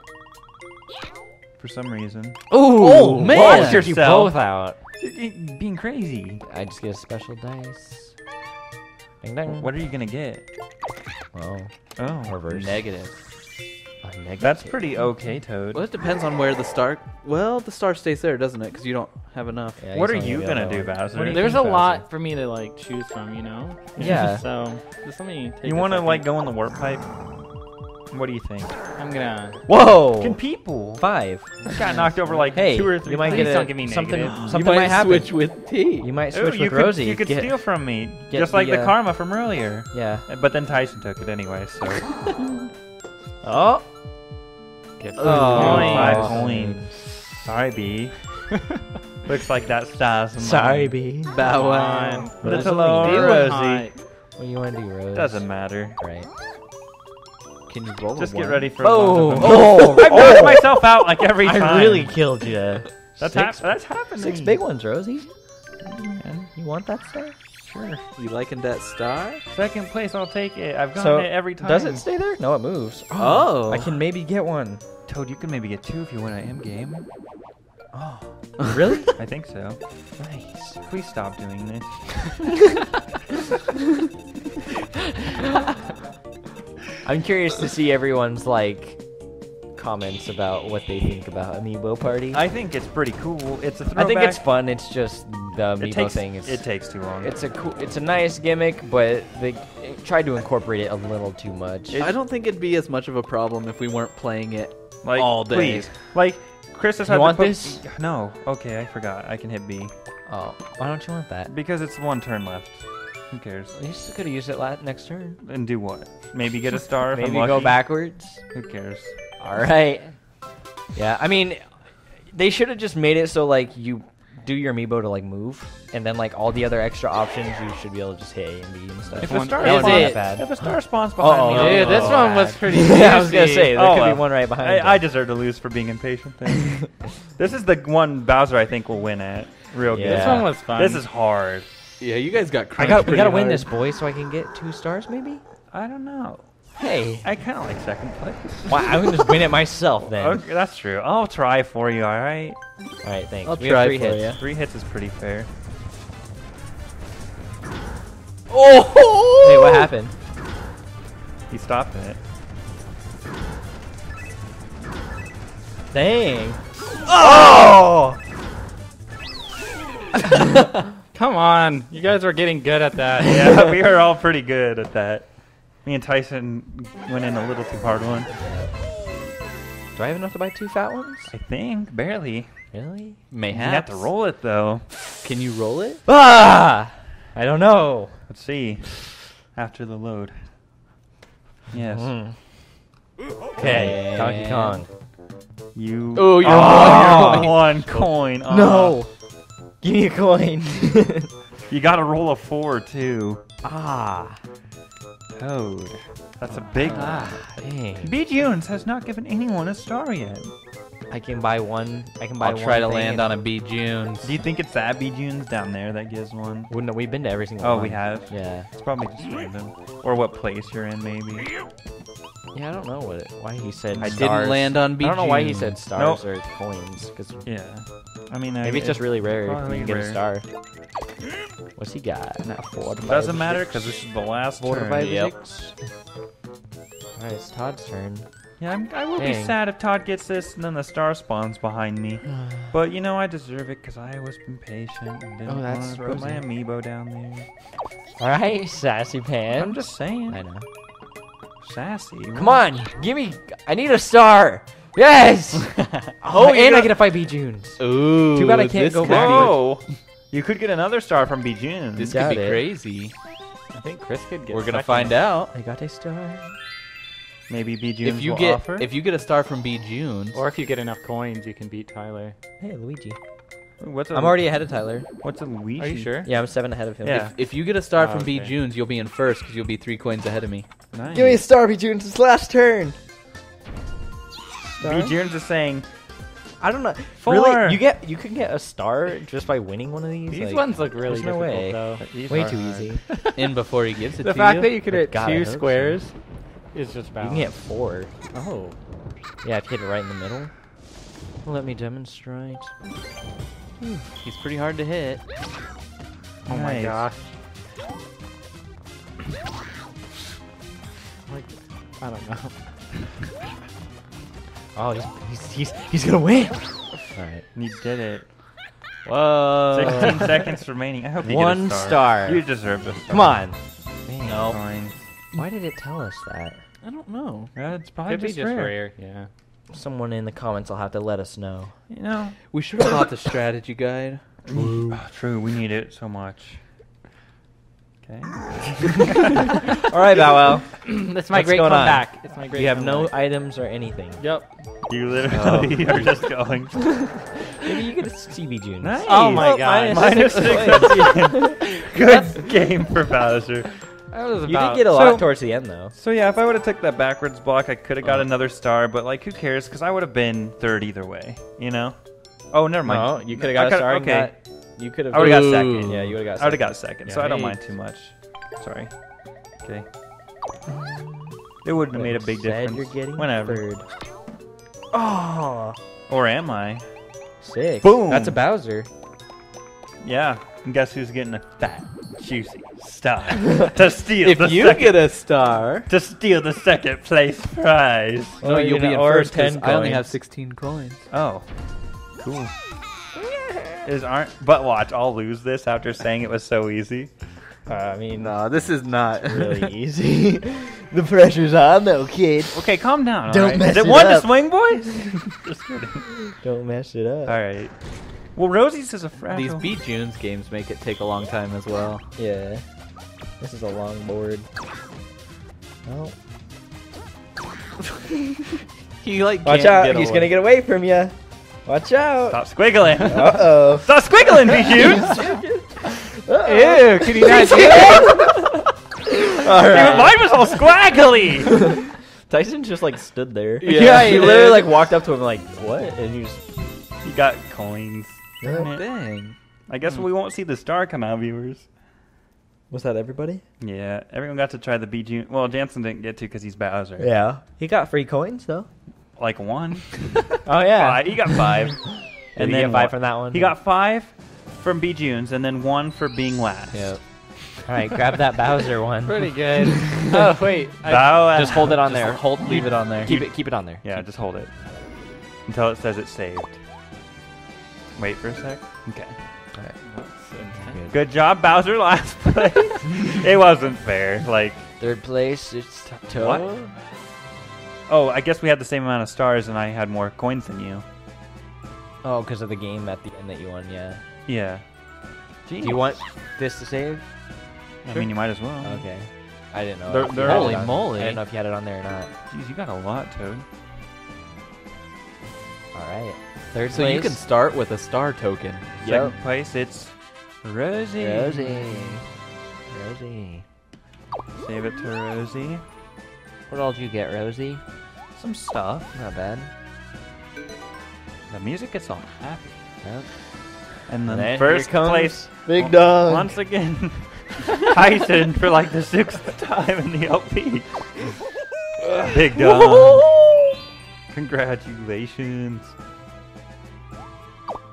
For some reason. Ooh, Oh, oh man. Whoa, you Yourself. both out. Being crazy. I just get a special dice. Ding ding. What are you gonna get? Oh, Oh, reverse. Negative. A negative. That's pretty okay, Toad. Well, it depends on where the star. Well, the star stays there, doesn't it? Because you don't have enough. Yeah, What are only you got gonna do, one. Bowser? You There's a Bowser? lot for me to like choose from, you know. Yeah. <laughs> So just let me. Take You want to like go on the warp pipe? What do you think? I'm gonna. Whoa. Can people? Five. I got knocked over like Hey, two or three. you might times. get a, don't give me something. negative. Something you might, happen. switch with T. You might Ooh, switch you with could, Rosie. You could Get- steal from me, get just like the, the uh, karma from earlier. Yeah. But then Tyson took it anyway, so <laughs> Oh. Get Oh. five Oh. coins. Sorry, B. <laughs> Looks like that stars. some Sorry, money. B. Bow wow. Little Rosalie. old Deal with Rosie. What do you want to do, Rose? Doesn't matter. Right. Can you roll Just a get one? ready for. Oh. one of. Oh. I knocked oh. myself out like <laughs> every time. I really killed you. That's, six, hap- that's happening. six big ones, Rosie. Man, You want that star? Sure. You liking that star? Second place, I'll take it. I've gotten So, it every time. Does it stay there? No, it moves. Oh. oh. I can maybe get one. Toad, you can maybe get two if you win an M game. Oh. Really? <laughs> I think so. nice. Please stop doing this. <laughs> I'm curious to see everyone's like comments about what they think about Amiibo Party. I think it's pretty cool. It's a I throwback. think it's fun. It's just the Amiibo It takes, thing. Is, it takes too long. it's a cool, it's a nice gimmick, but they tried to incorporate it a little too much. I don't think it'd be as much of a problem if we weren't playing it. like all day. Please, like Chris has You had to want put- this? No. Okay, I forgot. I can hit B oh, why don't you want that? because it's one turn left. Who cares? You still could have used it la- next turn. And do what? Maybe get a <laughs> star. if I'm Maybe go backwards. Who cares? All right. Yeah, I mean, they should have just made it so like you do your amiibo to like move, and then like all the other extra options you should be able to just hit A and B and stuff. If one- a star that spawns, wouldn't be bad. if a star spawns oh, behind Uh-oh. me, Dude, this Oh, one was pretty yeah, <laughs> I was gonna say there Oh, could well. be one right behind. I. I deserve to lose for being impatient. <laughs> This is the one Bowser I think will win at. Real Yeah. good. This one was fun. This is hard. Yeah, you guys got. I crunched got. We pretty gotta win hard. this, boy, so I can get two stars, maybe. I don't know. Hey, I kind of like second place. why I can just win it myself then. Okay, that's true. I'll try for you. All right. All right, thanks. I'll we try have three for hits. ya. Three hits is pretty fair. Oh! Hey, what <laughs> happened? He stopped it. Dang. Oh! <laughs> <laughs> Come on, you guys were getting good at that. <laughs> yeah, we are all pretty good at that. Me and Tyson went in a little too hard one. Do I have enough to buy two fat ones? I think barely. Really? You have to roll it though. Can you roll it? Ah! I don't know. Let's see. After the load. Yes. Mm. Okay, Donkey Kong. You. Oh, you're Oh, one. one coin. Oh. <laughs> No! Give me a coin. <laughs> You got to roll a four too. ah. Toad. That's a big one. Ah, dang. B. Jones has not given anyone a star yet. I can buy one. I can buy I'll one. try to land and- on a B Junes. Do you think it's that B. June's down there that gives one? Well, no, we've been to every single Oh, one. we have. Yeah. It's probably just random. Or what place you're in, maybe. Yeah, I don't know what it, why he said I stars. didn't land on B I don't know why he said stars or coins, because Yeah. I mean, maybe it's just really rare if you can get a star. What's he got? Not four. Doesn't matter because this is the last four to turn. five, Yep. six. Alright, it's Toad's turn. Yeah, I'm, I will be sad if Toad gets this and then the star spawns behind me. <sighs> But you know, I deserve it because I was impatient and didn't Oh, that's want to put my amiibo down there. Alright, sassy pants. I'm just saying, I know. sassy. Come on, give me. I need a star. Yes. <laughs> oh, you and I get a five B Junes. Ooh, Too bad I can't go could back. be- You could get another star from B. June. This Doubt could be it. crazy. I think Chris could get. We're gonna second. find out. I got a star. Maybe B. June If you will get offer. if you get a star from B Junes, Or if you get enough coins, you can beat Tyler. Hey, Luigi. what's a, I'm already ahead of Tyler. What's a Luigi? Are you sure? Yeah, I'm seven ahead of him. Yeah. if you get a star Oh, from B okay. Junes, you'll be in first because you'll be three coins ahead of me. Nice. Give me a star, B Junes. It's last turn. B. June's is saying I don't know. Four. Really, you get you can get a star just by winning one of these. These Like, ones look really there's no difficult, way. though. These Way are too hard. easy. <laughs> In before he gives it to you, The to fact you. that you could hit God, I two hope so. squares is just You bad. can get four. Oh. Yeah, if you hit it right in the middle. Let me demonstrate. He's pretty hard to hit. Oh my gosh. <coughs> like, I don't know. <laughs> Oh, he's he's he's, he's gonna win. <laughs> All right. You did it. Whoa. 16 seconds remaining. I hope you One get a star. star. You deserve a star. Come on. Dang. No. Fine. Why did it tell us that? I don't know. Yeah, it's probably Could be just, just rare. rare. Yeah. Someone in the comments will have to let us know. You know. We should have bought the strategy guide. Oh, true. We need it so much. Okay. <laughs> All right, Bow Wow. <clears throat> That's my What's great going on? comeback. It's my great You have no comeback. items or anything. Yep. You literally oh. are just going. <laughs> Maybe you get a CB June. Nice. Oh my god. Minus six at the end. Good game for Bowser. That was You did get a lot So- towards the end, though. So yeah, if I would have took that backwards block, I could have got Oh. another star. But like, who cares? Because I would have been third either way. You know? Oh, never mind. No, you could have got a star. okay. got- you could have. I would've got Ooh. second. Yeah, you would have got. Second. I would have second. got second, Yeah, so I don't mind too much. Sorry. Okay. It wouldn't have made a big difference. You're getting Whenever. third. Oh, Or am I? sick. Boom. That's a Bowser. Yeah. And guess who's getting a fat, juicy star <laughs> to steal If the you second, get a star, to steal the second place prize. no, you'll you be know, in or first. 'cause 10 I only have 16 coins. Oh, cool. Is aren't but watch, I'll lose this after saying it was so easy. Uh, I mean, No, this is not really <laughs> easy. the pressure's on, though, kid. Okay, calm down. Don't alright? mess Is it it one to up. swing, boys? <laughs> Just kidding. Don't mess it up. All right. Well, Rosie's is a friend. These fragile. B Junes games make it take a long time as well. Yeah. This is a long board. Oh. <laughs> He like Watch can't out, get he's away. gonna get away from you. Watch out. Stop squiggling. Uh oh. <laughs> Stop squiggling, Bijou. Ew, can you not do that? Dude, mine was all squaggly. <laughs> Tyson just like stood there. Yeah, he he literally like walked up to him like, what? And he just. you got coins. Darn it. Dang. I guess we won't see the star come out, viewers. Was that everybody? Yeah, everyone got to try the Bijou. Well, Janssen didn't get to because he's Bowser. Yeah. He got free coins though. Like one. <laughs> Oh yeah. Five. He got five. <laughs> Did he get five from that one? He got five from Bijuns and then one for being last. Yep. All right, grab that Bowser one. <laughs> Pretty good. oh wait, I- Just hold it on there. Hold, leave it on there. Keep it. Keep it on there. Yeah, just hold it until it says it's saved. Wait for a sec. Okay. Good job, Bowser. <laughs> Last place. it wasn't fair. Like, Third place. It's t- Toad. What? oh, I guess we had the same amount of stars, and I had more coins than you. Oh, because of the game at the end that you won. Yeah. Yeah. Do you want this to save? I mean, you might as well. Okay. I didn't know. They're- they're- Holy on- moly. I didn't know if you had it on there or not. Jeez, you got a lot, Toad. All right. Third So place. you can start with a star token. Yep. Second place, it's Rosie. Rosie. Rosie. Save it to Rosie. What all did you get, Rosie? Some stuff. Not bad. The music gets all happy. Yep. And then And first here comes place, Big Dog. Once again, <laughs> Tyson for like the sixth time in the LP. <laughs> Big Dog. Congratulations.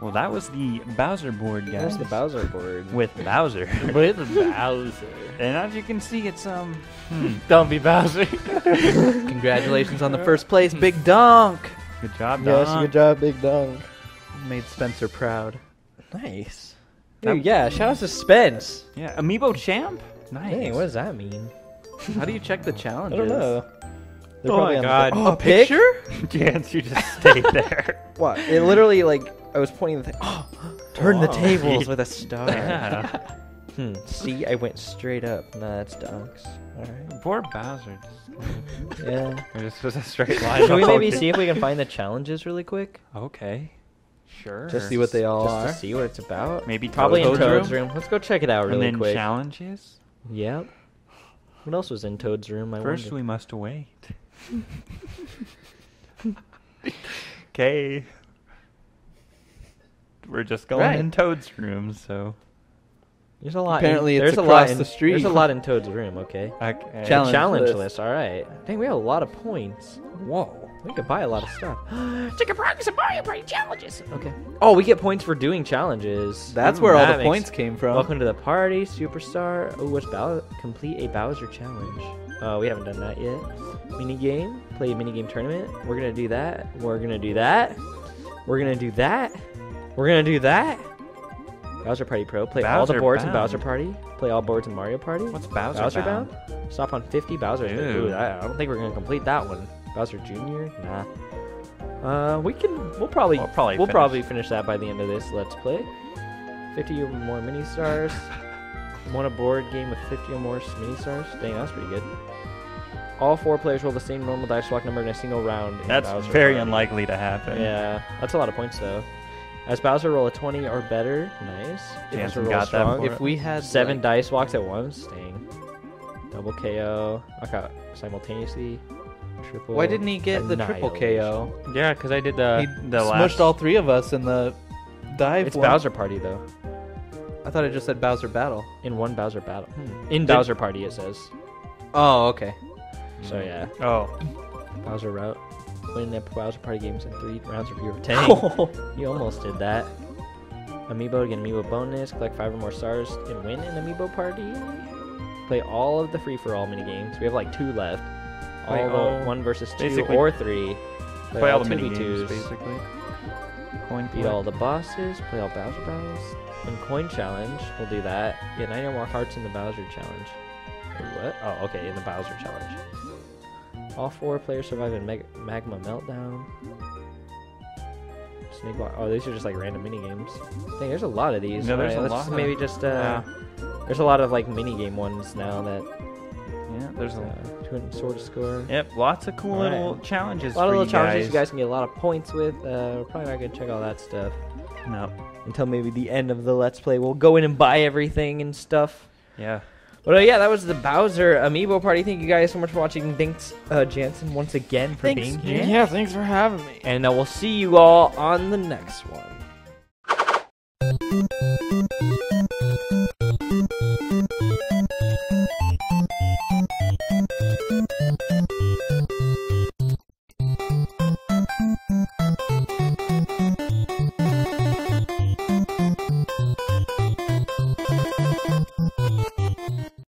Well, that was the Bowser board, guys. There's the Bowser board. With Bowser. <laughs> With Bowser. and as you can see, it's um. Hmm. <laughs> Don't be Bowser. <laughs> Congratulations on the first place, Big Dunk. Good job, Dunk. Yes, good job, Big Dunk. Made Spencer proud. Nice. Dude, yeah, shout out to Spence. Yeah, Amiibo champ. Nice. Dang, what does that mean? How do you check the I challenges? don't know. They're Oh my God. Oh, A picture? <laughs> Jans, you just stayed there. <laughs> What? It literally like I was pointing the thing. Oh, <gasps> turn the tables <laughs> with a star. yeah. Hmm. See, I went straight up. Nah, that's donks. All right. Poor Bowser. Yeah. It just was a straight line. Should we maybe see if we can find the challenges really quick? Okay. Sure. Just see what they all Just are. to see what it's about. Maybe Probably in Toad's Toad's room? room. Let's go check it out really and really then quick. challenges. Yep. What else was in Toad's room? I First, wonder. we must wait. <laughs> Okay. We're just going Right. in Toad's room, so. There's a lot. Apparently in, it's there's a lot across in, the street. There's a lot in Toad's room. Okay. Okay. Challenge Challenge list. list. All right. Dang, we have a lot of points. Whoa. We could buy a lot of stuff. Take a practice of Mario Party challenges. Okay. Oh, we get points for doing challenges. That's Ooh, where all that the makes- points came from. Welcome to the party, superstar. Oh, what's Bow- complete a Bowser challenge? Uh, we haven't done that yet. Mini game, play a mini game tournament. We're gonna do that. We're gonna do that. We're gonna do that. We're gonna do that. Bowser Party Pro. Play all the Bowser boards in Bound. Bowser Party. Play all boards in Mario Party. What's Bowser, Bowser bound? Bound? Stop on 50 Bowser. Ew. Ooh, I, I don't think we're gonna complete that one. Bowser Jr. Nah. Uh, we can. We'll probably. We'll probably We'll finish. probably finish that by the end of this Let's Play. 50 or more mini stars. <laughs> Won a board game with 50 or more mini stars. Dang, that's pretty good. All four players roll the same normal dice block number in a single round. in That's Bowser very Party. unlikely to happen. Yeah, that's a lot of points though. As Bowser roll a 20 or better, nice. If Janssen Bowser got that strong, for if we had Seven like, dice walks at once. Dang. Double KO. I got simultaneously. Triple. Why didn't he get the triple KO? Yeah, because I did the he the smushed last. all three of us in the dive. It's one. Bowser Party though. I thought it just said Bowser Battle. In one Bowser battle. Hmm. In Did- Bowser Party it says. Oh, okay. So yeah, Oh, Bowser route. Win the Bowser Party games in three rounds or fewer. Dang, you almost did that. Amiibo to get an Amiibo bonus. Collect five or more stars and win an Amiibo party. play all of the free for all mini games. We have like two left. All Play the all- one versus two or three. Play all the mini games, basically. Coin Beat all the bosses. Play all Bowser battles. And coin challenge. We'll do that. Get nine or more hearts in the Bowser challenge. Wait, what? Oh, okay, in the Bowser challenge. All four players survive in Meg- Magma Meltdown. Snake Oh, these are just like random mini games. Dang, there's a lot of these. No, there's Alright, a lot. Maybe just uh, there's a lot of like mini game ones now that Yeah, there's uh, a. twin sword of score. Yep, lots of cool little challenges. A lot of little you challenges guys. you guys can get a lot of points with. Uh, we're probably not gonna check all that stuff No. until maybe the end of the let's play. We'll go in and buy everything and stuff. Yeah. But uh, yeah, that was the Bowser Amiibo party. Thank you guys so much for watching. Thanks, uh, Janssen, once again for being here. Yeah, thanks for having me. And uh, we'll see you all on the next one.